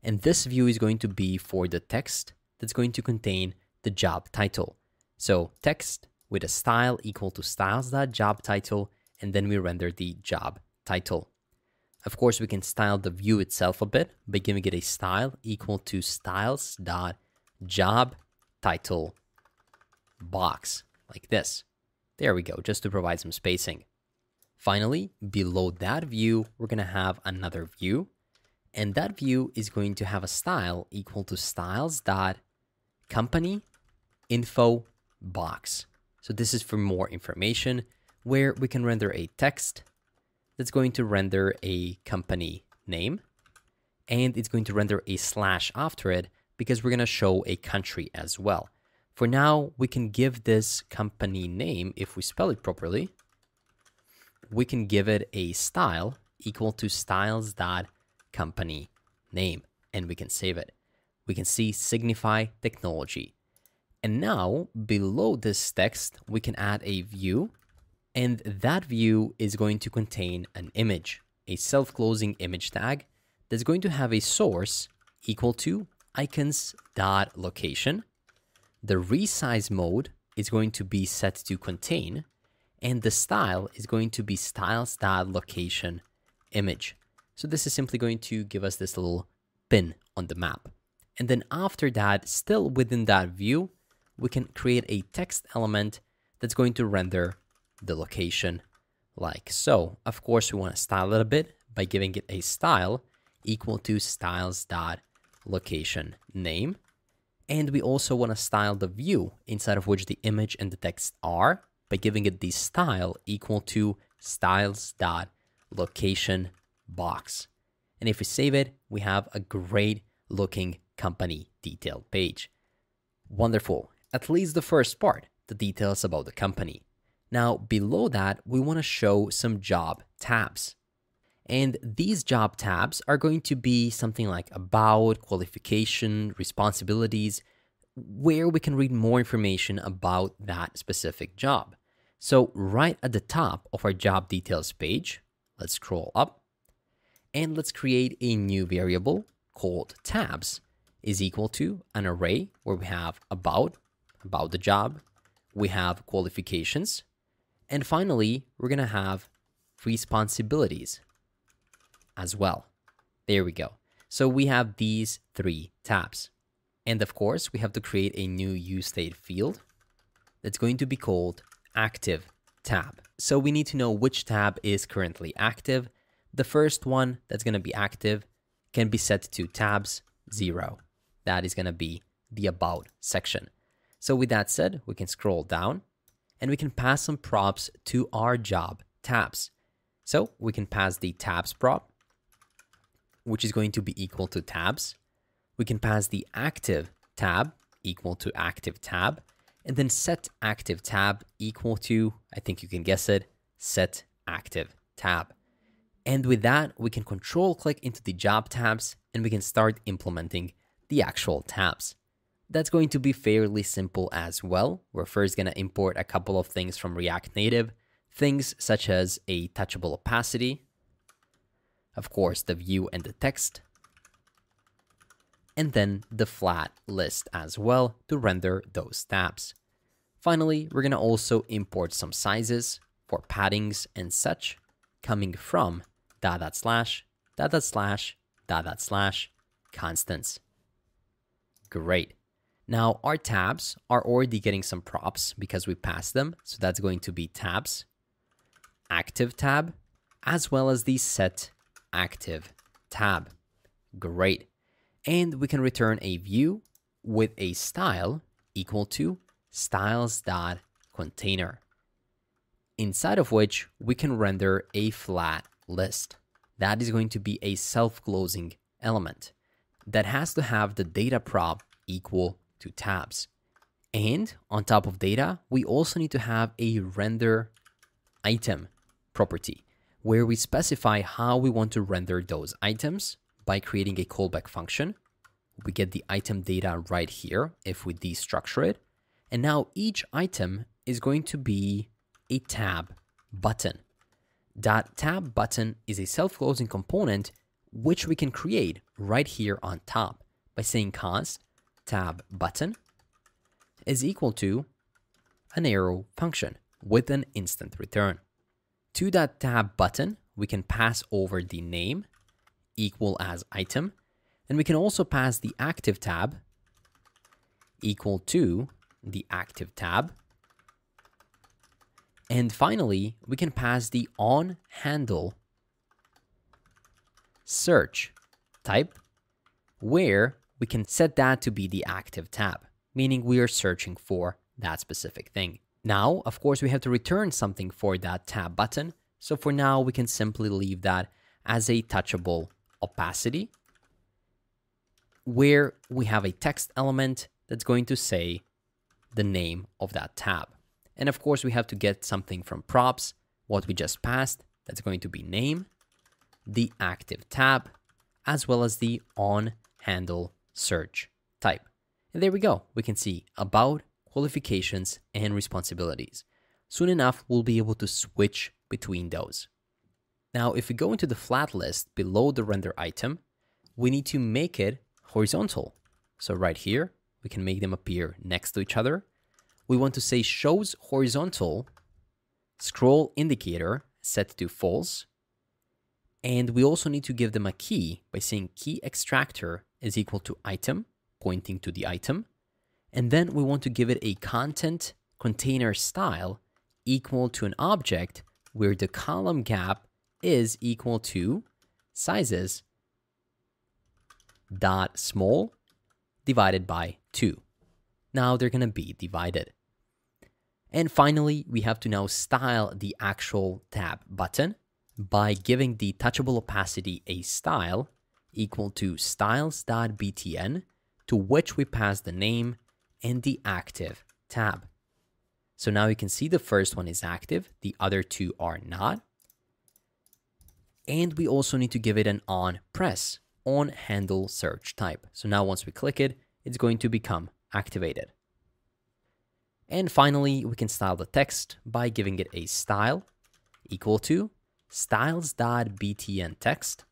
And this view is going to be for the text that's going to contain the job title. So text with a style equal to styles.job title, and then we render the job title. Of course, we can style the view itself a bit by giving it a style equal to styles.job title box, like this. There we go, just to provide some spacing. Finally, below that view, we're to have another view, and that view is going to have a style equal to styles.company info box. So this is for more information where we can render a text that's going to render a company name and it's going to render a slash after it because we're going to show a country as well. For now, we can give this company name, if we spell it properly, we can give it a style equal to styles.company name and we can save it. We can see signify technology. And now below this text, we can add a view and that view is going to contain an image, a self-closing image tag that's going to have a source equal to icons.location. The resize mode is going to be set to contain, and the style is going to be styles.location image. So this is simply going to give us this little pin on the map. And then after that, still within that view, we can create a text element that's going to render the location like so. Of course, we want to style it a bit by giving it a style equal to styles.location name. And we also want to style the view inside of which the image and the text are by giving it the style equal to styles.location box. And if we save it, we have a great looking company detail page. Wonderful. At least the first part, the details about the company. Now, below that, we want to show some job tabs. And these job tabs are going to be something like about, qualification, responsibilities, where we can read more information about that specific job. So, right at the top of our job details page, let's scroll up and let's create a new variable called tabs is equal to an array where we have about, about the job, we have qualifications, and finally, we're going to have responsibilities as well. There we go. So we have these three tabs. And of course, we have to create a new useState field that's going to be called active tab. So we need to know which tab is currently active. The first one that's going to be active can be set to tabs 0. That is going to be the about section. So with that said, we can scroll down and we can pass some props to our job tabs. So we can pass the tabs prop, which is going to be equal to tabs. We can pass the active tab equal to active tab, and then set active tab equal to, I think you can guess it, set active tab. And with that, we can control click into the job tabs and we can start implementing the actual tabs. That's going to be fairly simple as well. We're first going to import a couple of things from React Native, things such as a touchable opacity, of course, the view and the text, and then the flat list as well to render those tabs. Finally, we're going to also import some sizes. for paddings and such coming from dot dot slash dot dot slash dot dot slash constants. Great. Now our tabs are already getting some props because we passed them. So that's going to be tabs, active tab, as well as the set active tab. Great. And we can return a view with a style equal to styles.container, inside of which we can render a flat list. That is going to be a self-closing element that has to have the data prop equal to tabs. And on top of data, we also need to have a render item property where we specify how we want to render those items by creating a callback function. We get the item data right here if we destructure it. And now each item is going to be a tab button. That tab button is a self-closing component which we can create right here on top by saying const tab button is equal to an arrow function with an instant return. To that tab button, we can pass over the name equal as item, and we can also pass the active tab equal to the active tab. And finally, we can pass the on handle search type where we can set that to be the active tab, meaning we are searching for that specific thing. Now, of course, we have to return something for that tab button. So for now, we can simply leave that as a touchable opacity where we have a text element that's going to say the name of that tab. And of course, we have to get something from props, what we just passed, that's going to be name, the active tab, as well as the on handle search type. And there we go. We can see about, qualifications, and responsibilities. Soon enough, we'll be able to switch between those. Now, if we go into the flat list below the render item, we need to make it horizontal. So right here, we can make them appear next to each other. We want to say shows horizontal scroll indicator set to false. And we also need to give them a key by saying key extractor is equal to item, pointing to the item. And then we want to give it a content container style equal to an object where the column gap is equal to sizes dot small divided by 2. Now they're going to be divided. And finally, we have to now style the actual tab button by giving the touchable opacity a style equal to styles.btn to which we pass the name and the active tab. So now you can see the first one is active, the other two are not. And we also need to give it an on press, on handle search type. So now once we click it, it's going to become activated. And finally, we can style the text by giving it a style equal to styles.btn text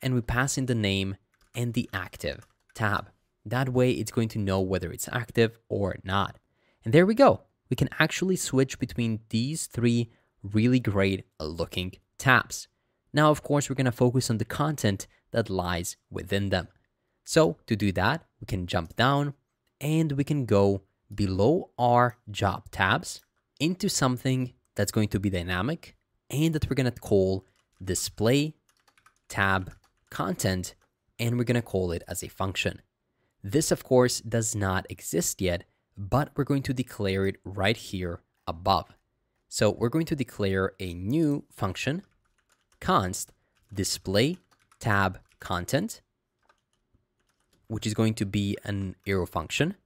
and we pass in the name and the active tab. That way it's going to know whether it's active or not. And there we go. We can actually switch between these three really great looking tabs. Now, of course, we're going to focus on the content that lies within them. So to do that, we can jump down and we can go below our job tabs into something that's going to be dynamic and that we're going to call display tab content, and we're going to call it as a function. This, of course, does not exist yet, but we're going to declare it right here above. So we're going to declare a new function, const display tab content, which is going to be an arrow function.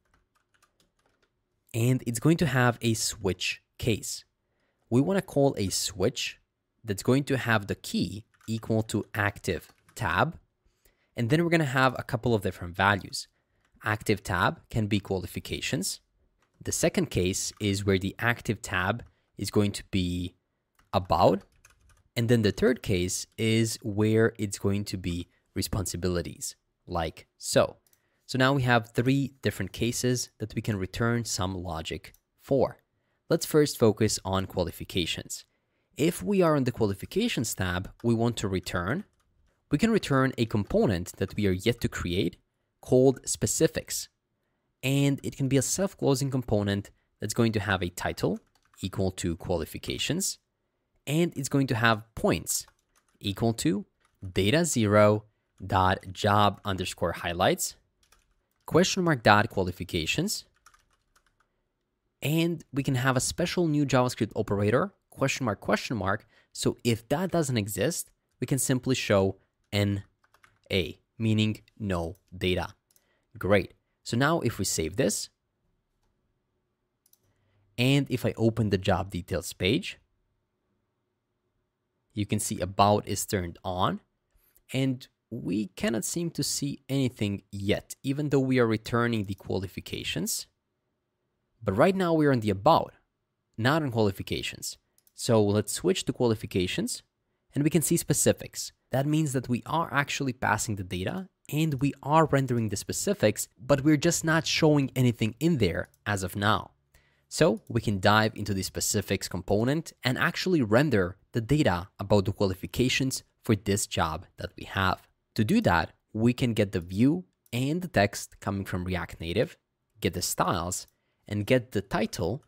And it's going to have a switch case. We want to call a switch that's going to have the key equal to active tab. And then we're going to have a couple of different values. Active tab can be qualifications. The second case is where the active tab is going to be about. And then the third case is where it's going to be responsibilities, like so. So now we have three different cases that we can return some logic for. Let's first focus on qualifications. If we are in the qualifications tab, we want to return, we can return a component that we are yet to create called specifics. And it can be a self-closing component that's going to have a title equal to qualifications, and it's going to have points equal to data zero dot job underscore highlights question mark dot qualifications and we can have a special new JavaScript operator question mark question mark. So if that doesn't exist we can simply show NA meaning no data. Great. So now if we save this and if I open the job details page you can see about is turned on and we cannot seem to see anything yet, even though we are returning the qualifications. But right now we're on the about, not on qualifications. So let's switch to qualifications and we can see specifics. That means that we are actually passing the data and we are rendering the specifics, but we're just not showing anything in there as of now. So we can dive into the specifics component and actually render the data about the qualifications for this job that we have. To do that, we can get the view and the text coming from React Native, get the styles, and get the title,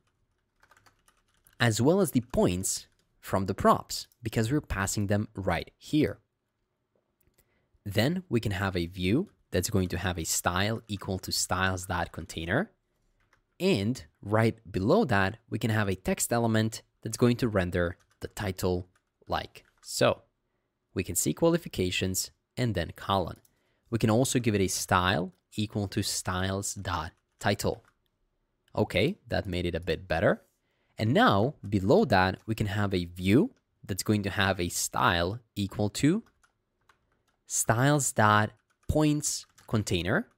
as well as the points from the props, because we're passing them right here. Then we can have a view that's going to have a style equal to styles.container. And right below that, we can have a text element that's going to render the title like so. We can see qualifications and then colon. We can also give it a style equal to styles.title. Okay, that made it a bit better. And now below that, we can have a view that's going to have a style equal to styles.points container.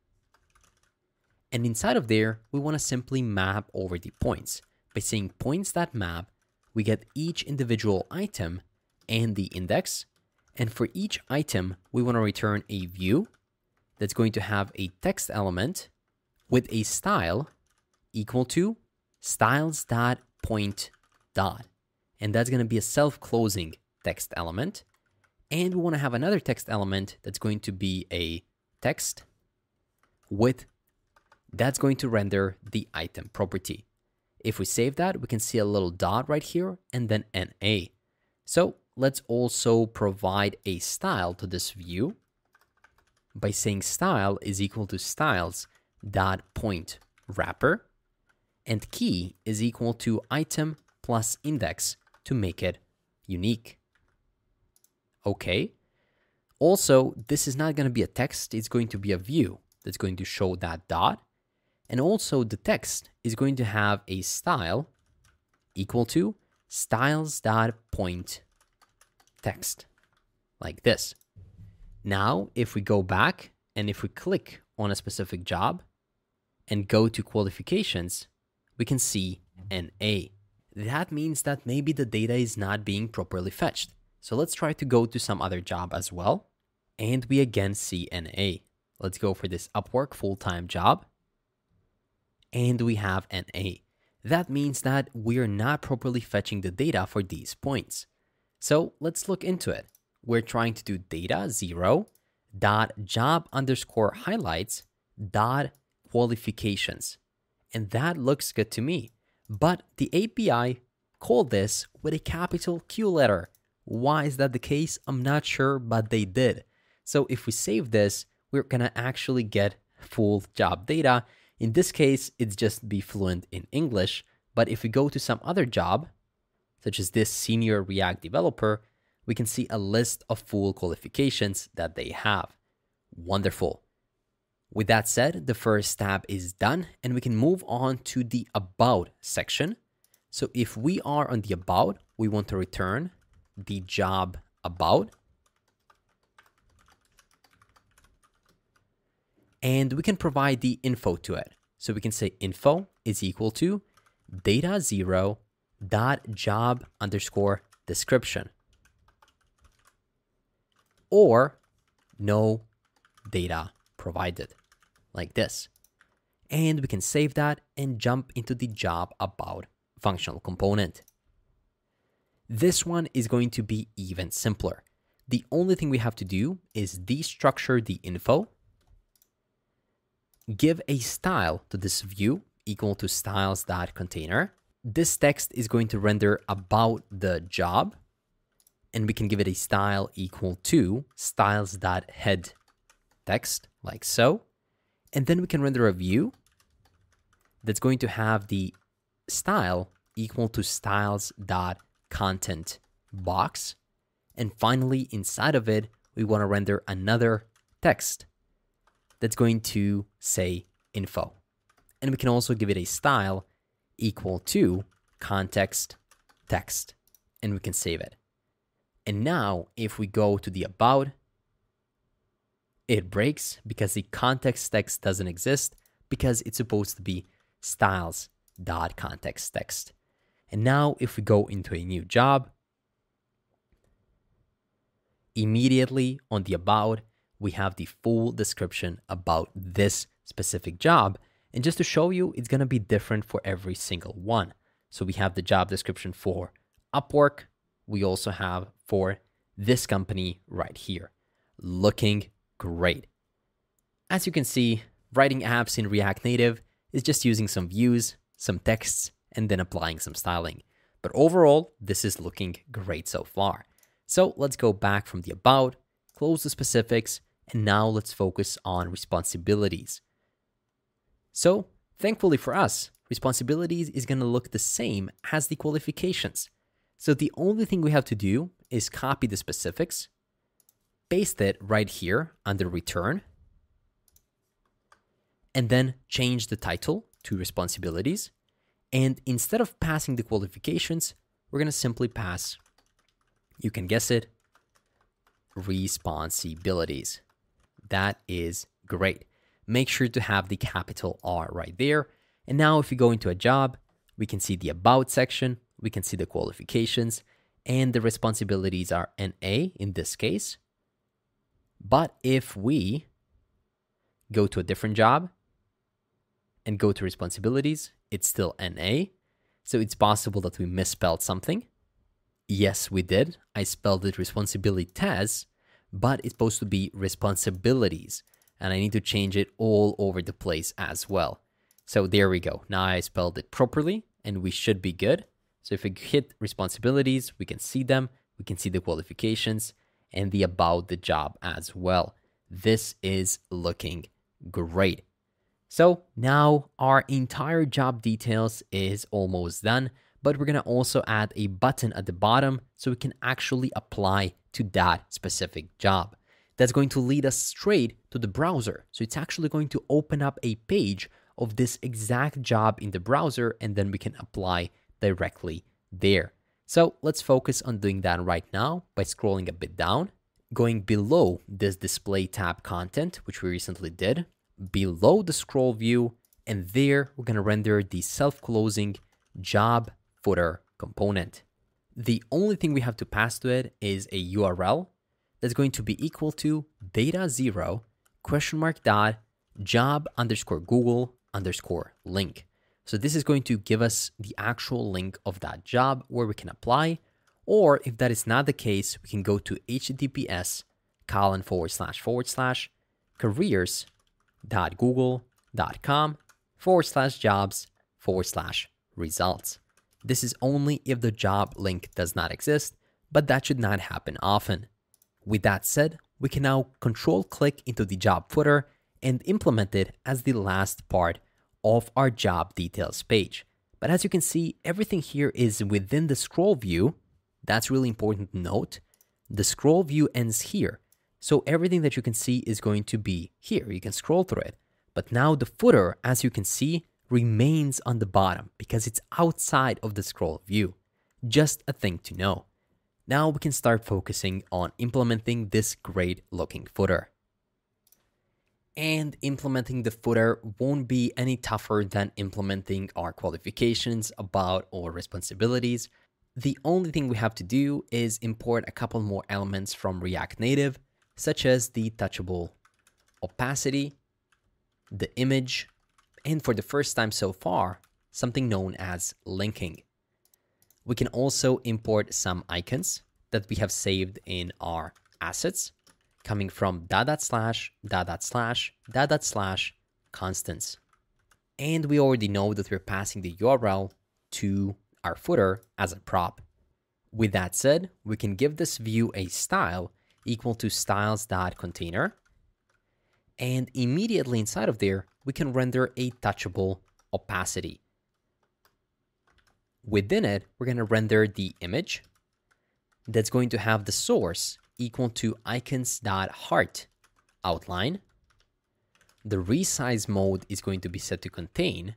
And inside of there, we want to simply map over the points. By saying points.map, we get each individual item and the index. And for each item, we want to return a view that's going to have a text element with a style equal to styles dot. Point dot. And that's going to be a self-closing text element. And we want to have another text element that's going to be a text with that's going to render the item property. If we save that, we can see a little dot right here and then NA. So let's also provide a style to this view by saying style is equal to styles dot point wrapper and key is equal to item plus index to make it unique. Okay. Also, this is not going to be a text, it's going to be a view that's going to show that dot. And also the text is going to have a style equal to styles.point text like this. Now, if we go back and if we click on a specific job and go to qualifications, we can see an A. That means that maybe the data is not being properly fetched. So let's try to go to some other job as well. And we again see an A. Let's go for this Upwork full-time job. And we have an A. That means that we are not properly fetching the data for these points. So let's look into it. We're trying to do data zero dot job underscore highlights dot qualifications. And that looks good to me. But the API called this with a capital Q letter. Why is that the case? I'm not sure, but they did. So if we save this, we're gonna actually get full job data. In this case, it's just be fluent in English. But if we go to some other job, such as this senior React developer, we can see a list of full qualifications that they have. Wonderful. With that said, the first tab is done and we can move on to the About section. So if we are on the About, we want to return the job About. And we can provide the info to it. So we can say info is equal to data zero dot job underscore description or no data provided like this. And we can save that and jump into the job about functional component. This one is going to be even simpler. The only thing we have to do is destructure the info, give a style to this view equal to styles.container. This text is going to render about the job, and we can give it a style equal to styles.head text, like so. And then we can render a view that's going to have the style equal to styles.content box. And finally, inside of it, we want to render another text that's going to say info. And we can also give it a style equal to context text, and we can save it. And now, if we go to the about, it breaks because the context text doesn't exist because it's supposed to be styles dot context text. And now if we go into a new job, immediately on the about, we have the full description about this specific job. And just to show you, it's going to be different for every single one. So we have the job description for Upwork. We also have for this company right here. Looking great. As you can see, writing apps in React Native is just using some views, some texts, and then applying some styling. But overall, this is looking great so far. So let's go back from the about, close the specifics, and now let's focus on responsibilities. So thankfully for us, responsibilities is going to look the same as the qualifications. So the only thing we have to do is copy the specifics, paste it right here under return, and then change the title to responsibilities. And instead of passing the qualifications, we're going to simply pass, you can guess it, responsibilities. That is great. Make sure to have the capital R right there. And now if we go into a job, we can see the about section, we can see the qualifications, and the responsibilities are NA in this case. But if we go to a different job and go to responsibilities, it's still NA. So it's possible that we misspelled something. Yes, we did. I spelled it responsibilities, but it's supposed to be responsibilities. And I need to change it all over the place as well. So there we go. Now I spelled it properly and we should be good. So if we hit responsibilities, we can see them. We can see the qualifications and the about the job as well. This is looking great. So now our entire job details is almost done, but we're gonna also add a button at the bottom so we can actually apply to that specific job. That's going to lead us straight to the browser. So it's actually going to open up a page of this exact job in the browser and then we can apply directly there. So let's focus on doing that right now by scrolling a bit down, going below this display tab content, which we recently did, below the scroll view, and there we're going to render the self-closing job footer component. The only thing we have to pass to it is a URL that's going to be equal to data zero question mark dot job underscore Google underscore link. So this is going to give us the actual link of that job where we can apply. Or if that is not the case, we can go to https colon forward slash forward slash careers.google.com forward slash jobs forward slash results. This is only if the job link does not exist, but that should not happen often. With that said, we can now control click into the job footer and implement it as the last part of our job details page. But as you can see, everything here is within the scroll view. That's really important to note. The scroll view ends here. So everything that you can see is going to be here. You can scroll through it. But now the footer, as you can see, remains on the bottom because it's outside of the scroll view. Just a thing to know. Now we can start focusing on implementing this great looking footer and implementing the footer won't be any tougher than implementing our qualifications about our responsibilities. The only thing we have to do is import a couple more elements from React Native, such as the touchable opacity, the image, and for the first time so far, something known as linking. We can also import some icons that we have saved in our assets coming from dot dot slash dot dot slash dot dot slash constants. And we already know that we're passing the URL to our footer as a prop. With that said, we can give this view a style equal to styles.container. And immediately inside of there, we can render a touchable opacity. Within it, we're going to render the image that's going to have the source equal to icons.heart outline. The resize mode is going to be set to contain,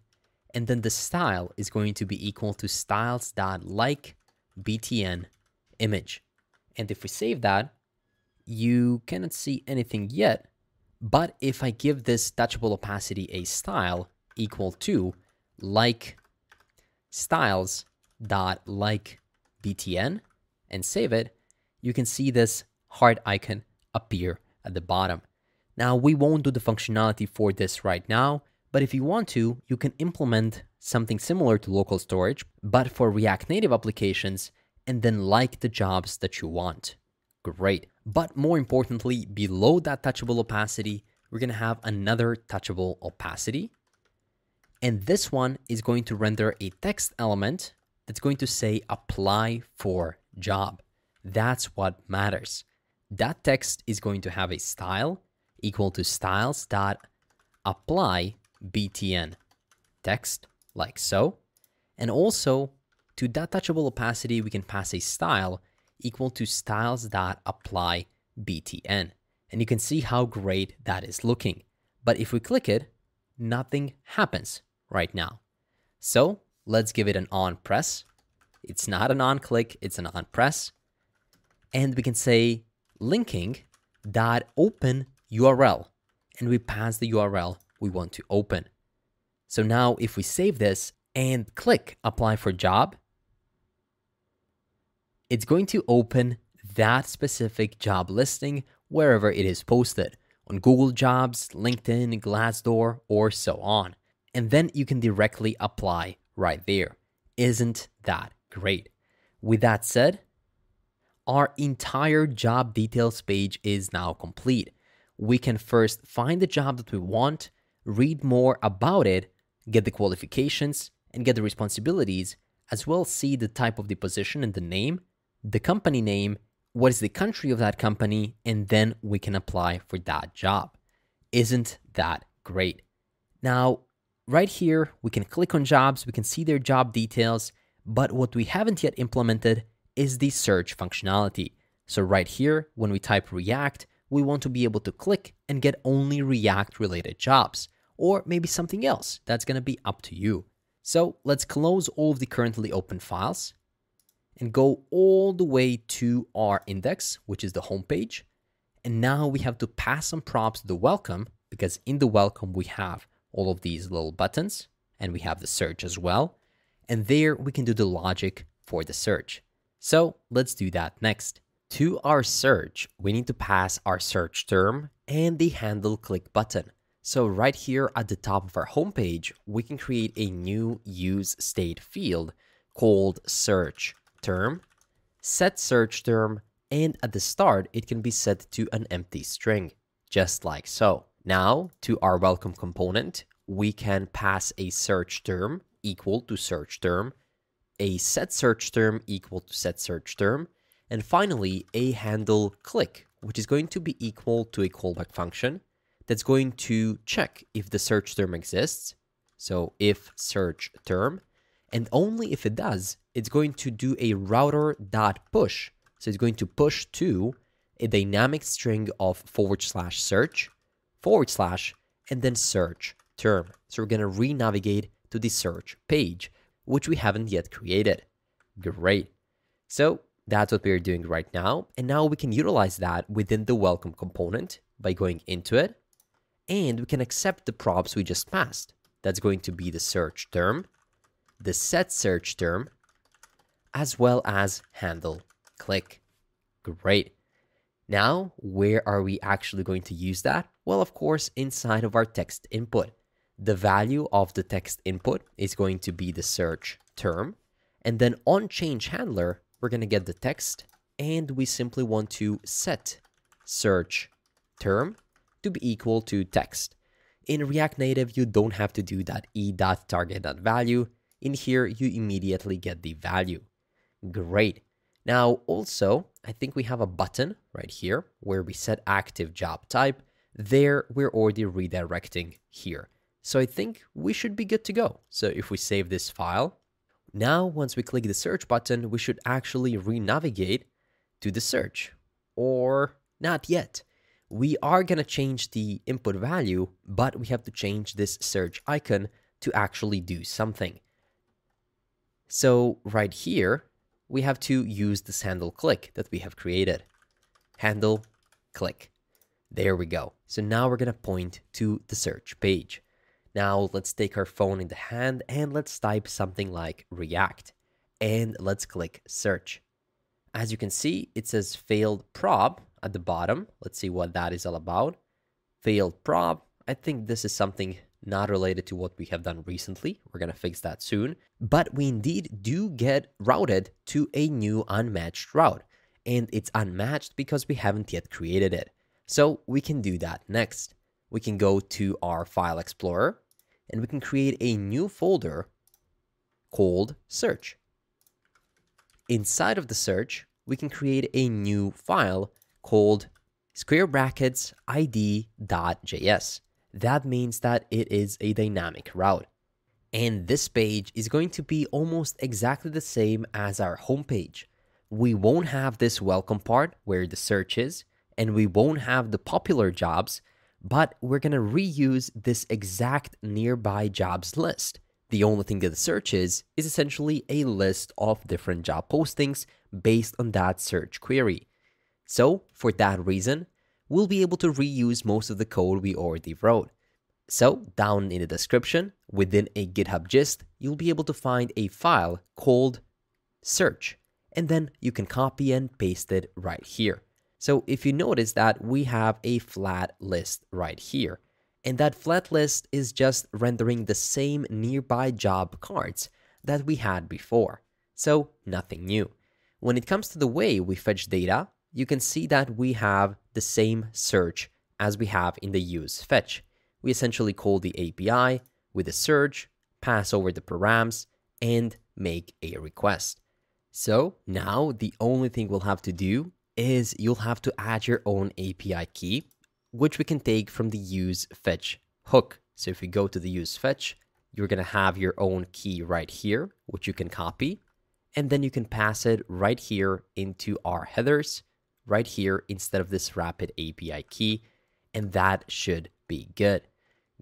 and then the style is going to be equal to styles.like btn image. And if we save that, you cannot see anything yet, but if I give this touchable opacity a style equal to like styles dot like btn and save it, you can see this heart icon appear at the bottom. Now we won't do the functionality for this right now, but if you want to, you can implement something similar to local storage, but for React Native applications, and then like the jobs that you want. Great. But more importantly, below that touchable opacity, we're going to have another touchable opacity. And this one is going to render a text element that's going to say apply for job. That's what matters. That text is going to have a style equal to styles.apply btn text like so. And also to that touchable opacity, we can pass a style equal to styles.apply btn. And you can see how great that is looking. But if we click it, nothing happens right now. So let's give it an on press. It's not an on click, it's an on press. And we can say linking dot open URL. And we pass the URL we want to open. So now if we save this and click apply for job, it's going to open that specific job listing wherever it is posted on Google Jobs, LinkedIn, Glassdoor, or so on. And then you can directly apply right there. Isn't that great? With that said, our entire job details page is now complete. We can first find the job that we want, read more about it, get the qualifications, and get the responsibilities, as well see the type of the position and the name, the company name, what is the country of that company, and then we can apply for that job. Isn't that great? Now, right here, we can click on jobs, we can see their job details, but what we haven't yet implemented is the search functionality. So right here, when we type React, we want to be able to click and get only React related jobs, or maybe something else. That's going to be up to you. So let's close all of the currently open files and go all the way to our index, which is the home page. And now we have to pass some props to the welcome because in the welcome we have all of these little buttons and we have the search as well. And there we can do the logic for the search. So let's do that next. To our search, we need to pass our search term and the handle click button. So right here at the top of our homepage, we can create a new use state field called search term, set search term, and at the start, it can be set to an empty string, just like so. Now, to our welcome component, we can pass a search term equal to search term, a set search term equal to set search term, and finally a handle click, which is going to be equal to a callback function that's going to check if the search term exists. So if search term, and only if it does, it's going to do a router dot push. So it's going to push to a dynamic string of forward slash search, forward slash, and then search term. So we're going to re-navigate to the search page, which we haven't yet created. Great. So that's what we're doing right now. And now we can utilize that within the welcome component by going into it. And we can accept the props we just passed. That's going to be the search term, the set search term, as well as handle click. Great. Now, where are we actually going to use that? Well, of course, inside of our text input. The value of the text input is going to be the search term, And then on change handler, we're going to get the text and we simply want to set search term to be equal to text. In React Native, you don't have to do that e.target.value. In here, you immediately get the value. Great. Now, also, I think we have a button right here where we set active job type. There, we're already redirecting here. So I think we should be good to go. So if we save this file, now once we click the search button, we should actually re-navigate to the search. Or not yet. We are going to change the input value, but we have to change this search icon to actually do something. So right here, we have to use this handle click that we have created. Handle click. There we go. So now we're going to point to the search page. Now let's take our phone in the hand and let's type something like React and let's click search. As you can see, it says failed prop at the bottom. Let's see what that is all about. Failed prop. I think this is something not related to what we have done recently. We're going to fix that soon. But we indeed do get routed to a new unmatched route. And it's unmatched because we haven't yet created it. So we can do that next. We can go to our file explorer and we can create a new folder called search. Inside of the search, we can create a new file called square brackets id.js that means that it is a dynamic route. And this page is going to be almost exactly the same as our homepage. We won't have this welcome part where the search is, and we won't have the popular jobs, but we're going to reuse this exact nearby jobs list. The only thing that the search is, is essentially a list of different job postings based on that search query. So, for that reason, we'll be able to reuse most of the code we already wrote. So, down in the description, within a GitHub gist, you'll be able to find a file called search, and then you can copy and paste it right here. So, if you notice that we have a flat list right here, and that flat list is just rendering the same nearby job cards that we had before. So, nothing new. When it comes to the way we fetch data, you can see that we have the same search as we have in the use fetch we essentially call the API with a search, pass over the params, and make a request. So now the only thing we'll have to do is you'll have to add your own API key, which we can take from the use fetch hook. So if we go to the use fetch, you're going to have your own key right here, which you can copy. And then you can pass it right here into our headers, right here instead of this rapid API key. And that should be good.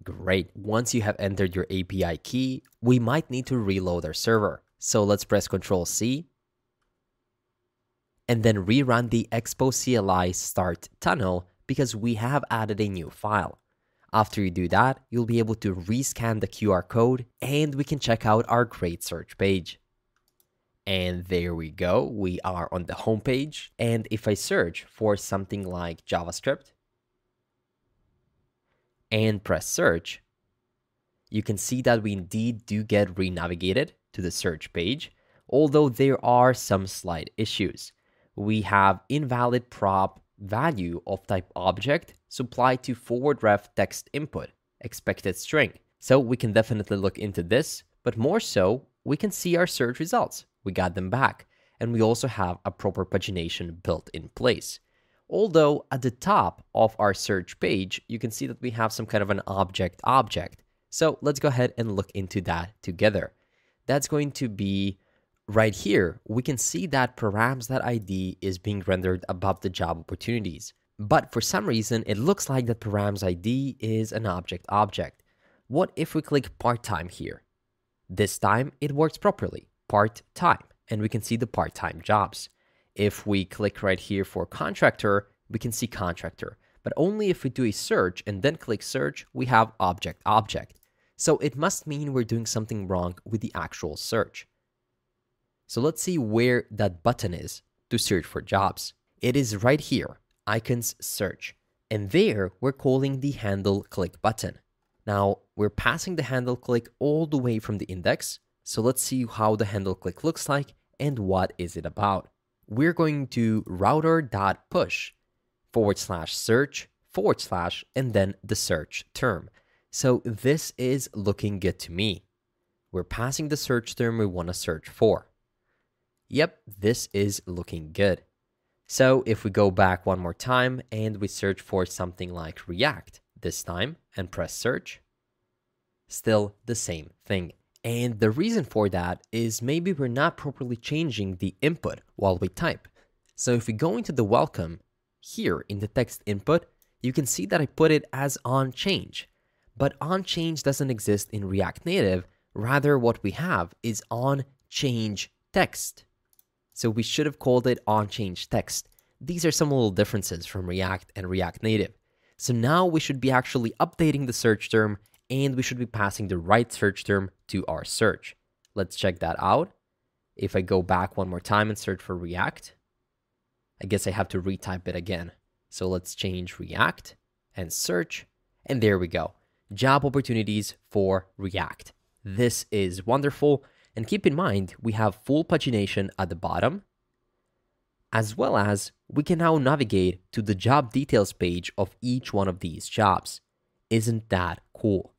Great. Once you have entered your API key, we might need to reload our server. So let's press Ctrl C and then rerun the Expo CLI start tunnel because we have added a new file. After you do that, you'll be able to rescan the QR code and we can check out our great search page. And there we go, we are on the homepage. And if I search for something like JavaScript, and press search, you can see that we indeed do get re-navigated to the search page, although there are some slight issues. We have invalid prop value of type object supplied to forward ref text input, expected string. So we can definitely look into this, but more so, we can see our search results. We got them back, and we also have a proper pagination built in place. Although at the top of our search page, you can see that we have some kind of an object object. So let's go ahead and look into that together. That's going to be right here. We can see that params.id is being rendered above the job opportunities. But for some reason, it looks like that params ID is an object object. What if we click part-time here? This time it works properly, part-time, and we can see the part-time jobs. If we click right here for contractor, we can see contractor. But only if we do a search and then click search, we have object object. So it must mean we're doing something wrong with the actual search. So let's see where that button is to search for jobs. It is right here, icons search. And there we're calling the handle click button. Now we're passing the handle click all the way from the index So let's see how the handle click looks like and what is it about. We're going to router.push forward slash search forward slash and then the search term. So this is looking good to me. We're passing the search term we want to search for. Yep, this is looking good. So if we go back one more time and we search for something like React this time and press search, still the same thing. And the reason for that is maybe we're not properly changing the input while we type. So if we go into the welcome here in the text input, you can see that I put it as on change. But on change doesn't exist in React Native. Rather, what we have is on change text. So we should have called it on change text. These are some little differences from React and React Native. So now we should be actually updating the search term and we should be passing the right search term to our search. Let's check that out. If I go back one more time and search for React, I guess I have to retype it again. So let's change React and search, and there we go. Job opportunities for React. This is wonderful. And keep in mind, we have full pagination at the bottom, as well as we can now navigate to the job details page of each one of these jobs. Isn't that cool?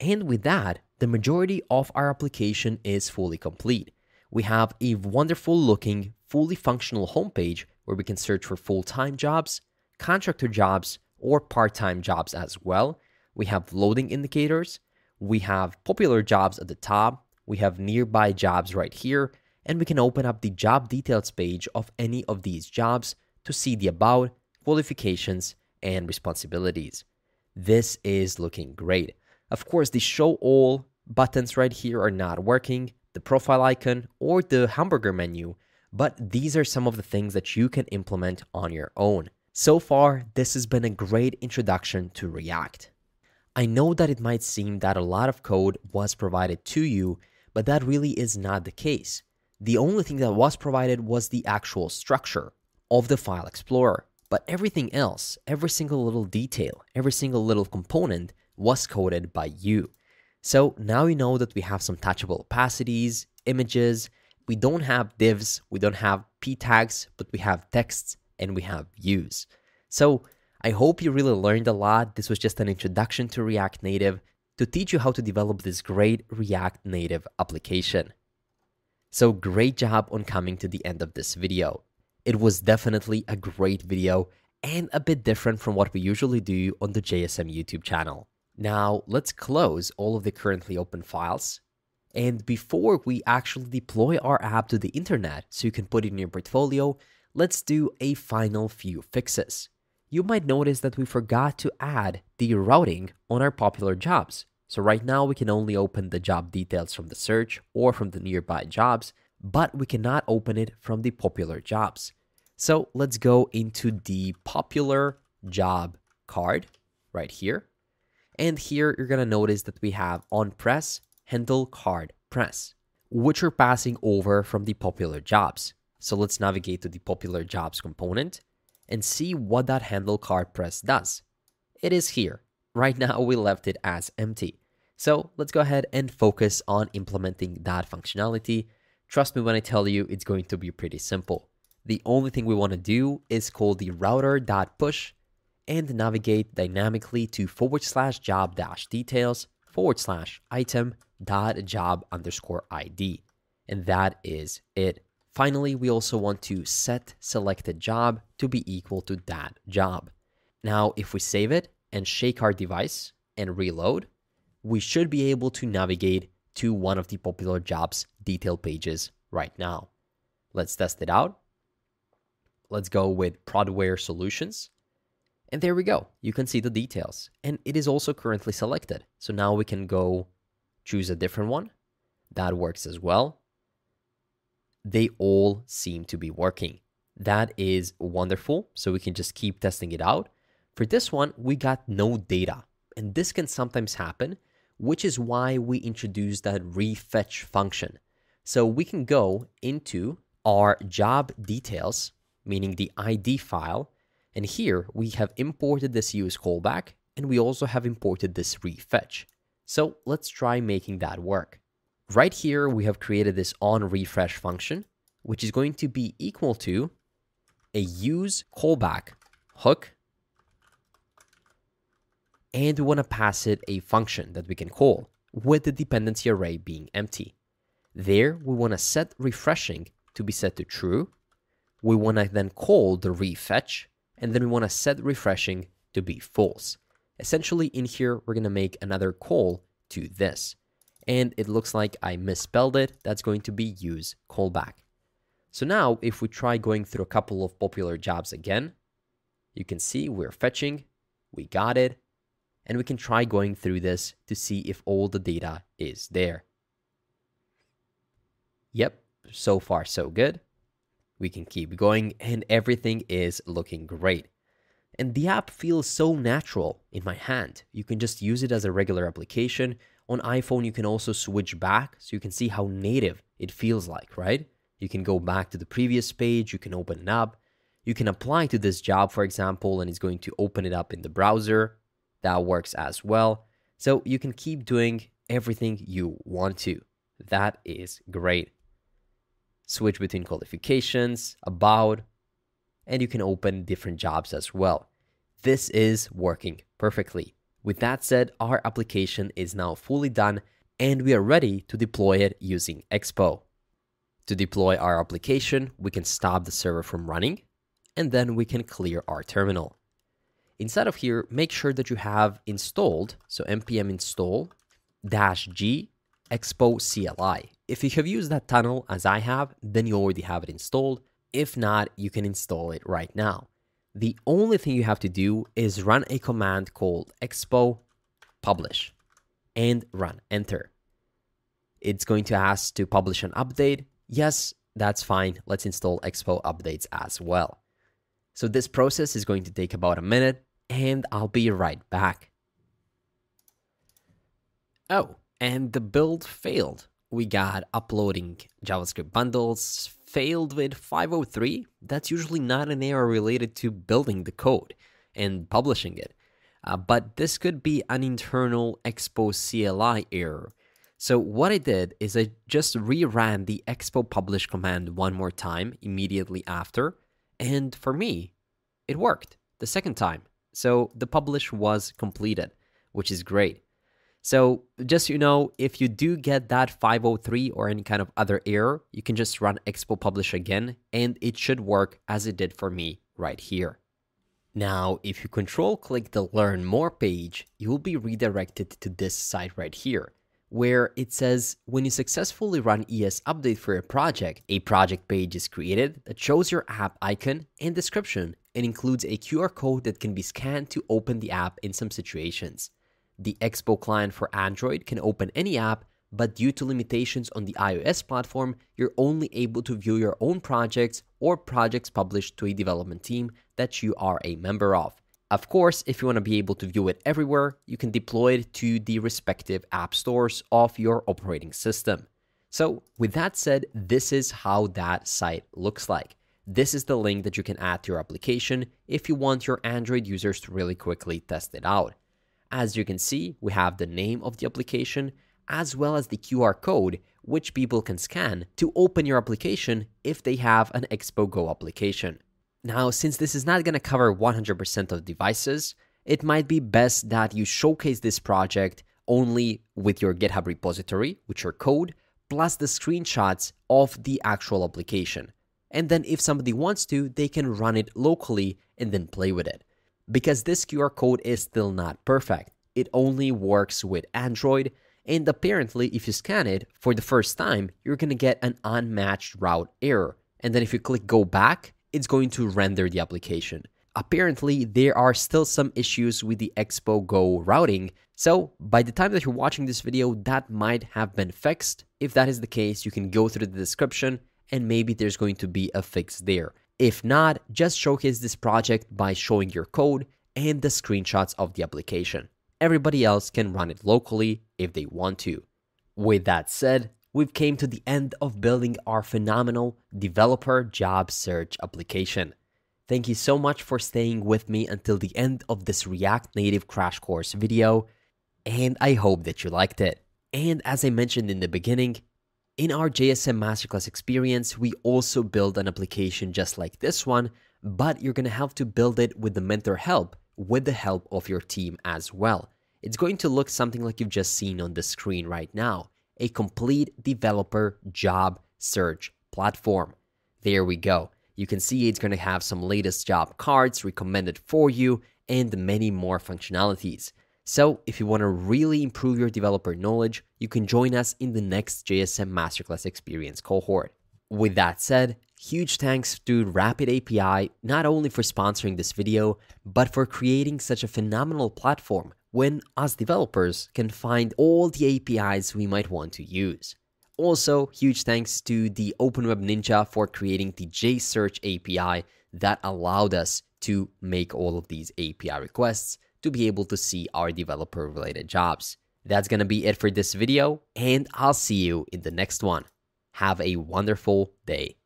And with that, the majority of our application is fully complete. We have a wonderful looking, fully functional homepage where we can search for full-time jobs, contractor jobs, or part-time jobs as well. We have loading indicators. We have popular jobs at the top. We have nearby jobs right here. And we can open up the job details page of any of these jobs to see the about, qualifications, and responsibilities. This is looking great. Of course, the show all buttons right here are not working, the profile icon or the hamburger menu, but these are some of the things that you can implement on your own. So far, this has been a great introduction to React. I know that it might seem that a lot of code was provided to you, but that really is not the case. The only thing that was provided was the actual structure of the file explorer, but everything else, every single little detail, every single little component was coded by you. So now you know that we have some touchable opacities, images, we don't have divs, we don't have p tags, but we have texts and we have views. So I hope you really learned a lot. This was just an introduction to React Native to teach you how to develop this great React Native application. So great job on coming to the end of this video. It was definitely a great video and a bit different from what we usually do on the JSM YouTube channel. Now let's close all of the currently open files. And before we actually deploy our app to the internet so you can put it in your portfolio, let's do a final few fixes. You might notice that we forgot to add the routing on our popular jobs. So right now we can only open the job details from the search or from the nearby jobs, but we cannot open it from the popular jobs. So let's go into the popular job card right here. And here you're going to notice that we have on press, handle card press, which we're passing over from the popular jobs. So let's navigate to the popular jobs component and see what that handle card press does. It is here. Right now we left it as empty. So let's go ahead and focus on implementing that functionality. Trust me when I tell you it's going to be pretty simple. The only thing we want to do is call the router.push and navigate dynamically to forward slash job dash details forward slash item dot job underscore ID. And that is it. Finally, we also want to set selected job to be equal to that job. Now, if we save it and shake our device and reload, we should be able to navigate to one of the popular jobs detail pages right now. Let's test it out. Let's go with Prodware Solutions. And there we go. You can see the details. And it is also currently selected. So now we can go choose a different one. That works as well. They all seem to be working. That is wonderful. So we can just keep testing it out. For this one, we got no data. And this can sometimes happen, which is why we introduced that refetch function. So we can go into our job details, meaning the ID file, and here we have imported this use callback and we also have imported this refetch. So let's try making that work. Right here, we have created this on refresh function, which is going to be equal to a use callback hook. And we want to pass it a function that we can call with the dependency array being empty. There, we want to set refreshing to be set to true. We want to then call the refetch, and then we want to set refreshing to be false. Essentially, in here, we're going to make another call to this. And it looks like I misspelled it. That's going to be use callback. So now, if we try going through a couple of popular jobs again, you can see we're fetching, we got it, and we can try going through this to see if all the data is there. Yep, so far so good. We can keep going and everything is looking great. And the app feels so natural in my hand. You can just use it as a regular application. On iPhone, you can also switch back so you can see how native it feels like, right? You can go back to the previous page, you can open it up. You can apply to this job, for example, and it's going to open it up in the browser. That works as well. So you can keep doing everything you want to. That is great. Switch between qualifications, about, and you can open different jobs as well. This is working perfectly. With that said, our application is now fully done and we are ready to deploy it using Expo. To deploy our application, we can stop the server from running and then we can clear our terminal. Inside of here, make sure that you have installed, so npm install dash g expo CLI. If you have used that tunnel as I have, then you already have it installed. If not, you can install it right now. The only thing you have to do is run a command called expo publish and run enter. It's going to ask to publish an update. Yes, that's fine. Let's install expo updates as well. So this process is going to take about a minute and I'll be right back. Oh, and the build failed. We got uploading JavaScript bundles, failed with 503. That's usually not an error related to building the code and publishing it. Uh, but this could be an internal Expo CLI error. So what I did is I just reran the expo publish command one more time immediately after, and for me, it worked the second time. So the publish was completed, which is great. So just so you know, if you do get that 503 or any kind of other error, you can just run expo publish again and it should work as it did for me right here. Now, if you control click the learn more page, you will be redirected to this site right here where it says when you successfully run EAS update for your project, a project page is created that shows your app icon and description and includes a QR code that can be scanned to open the app in some situations. The Expo client for Android can open any app, but due to limitations on the iOS platform, you're only able to view your own projects or projects published to a development team that you are a member of. Of course, if you want to be able to view it everywhere, you can deploy it to the respective app stores of your operating system. So, with that said, this is how that site looks like. This is the link that you can add to your application if you want your Android users to really quickly test it out. As you can see, we have the name of the application as well as the QR code which people can scan to open your application if they have an Expo Go application. Now, since this is not going to cover 100% of devices, it might be best that you showcase this project only with your GitHub repository, with your code, plus the screenshots of the actual application. And then if somebody wants to, they can run it locally and then play with it. Because this QR code is still not perfect. It only works with Android, and apparently if you scan it for the first time, you're going to get an unmatched route error. And then if you click go back, it's going to render the application. Apparently, there are still some issues with the Expo Go routing, so by the time that you're watching this video, that might have been fixed. If that is the case, you can go through the description and maybe there's going to be a fix there. If not, just showcase this project by showing your code and the screenshots of the application. Everybody else can run it locally if they want to. With that said, we've came to the end of building our phenomenal developer job search application. Thank you so much for staying with me until the end of this React Native crash course video, and I hope that you liked it. And as I mentioned in the beginning, in our JSM Masterclass experience, we also build an application just like this one, but you're gonna have to build it with the mentor help, with the help of your team as well. It's going to look something like you've just seen on the screen right now a complete developer job search platform. There we go. You can see it's going to have some latest job cards recommended for you and many more functionalities. So, if you want to really improve your developer knowledge, you can join us in the next JSM Masterclass Experience cohort. With that said, huge thanks to Rapid API not only for sponsoring this video, but for creating such a phenomenal platform when us developers can find all the APIs we might want to use. Also, huge thanks to the OpenWeb Ninja for creating the JSearch API that allowed us to make all of these API requests to be able to see our developer related jobs. That's gonna be it for this video, and I'll see you in the next one. Have a wonderful day.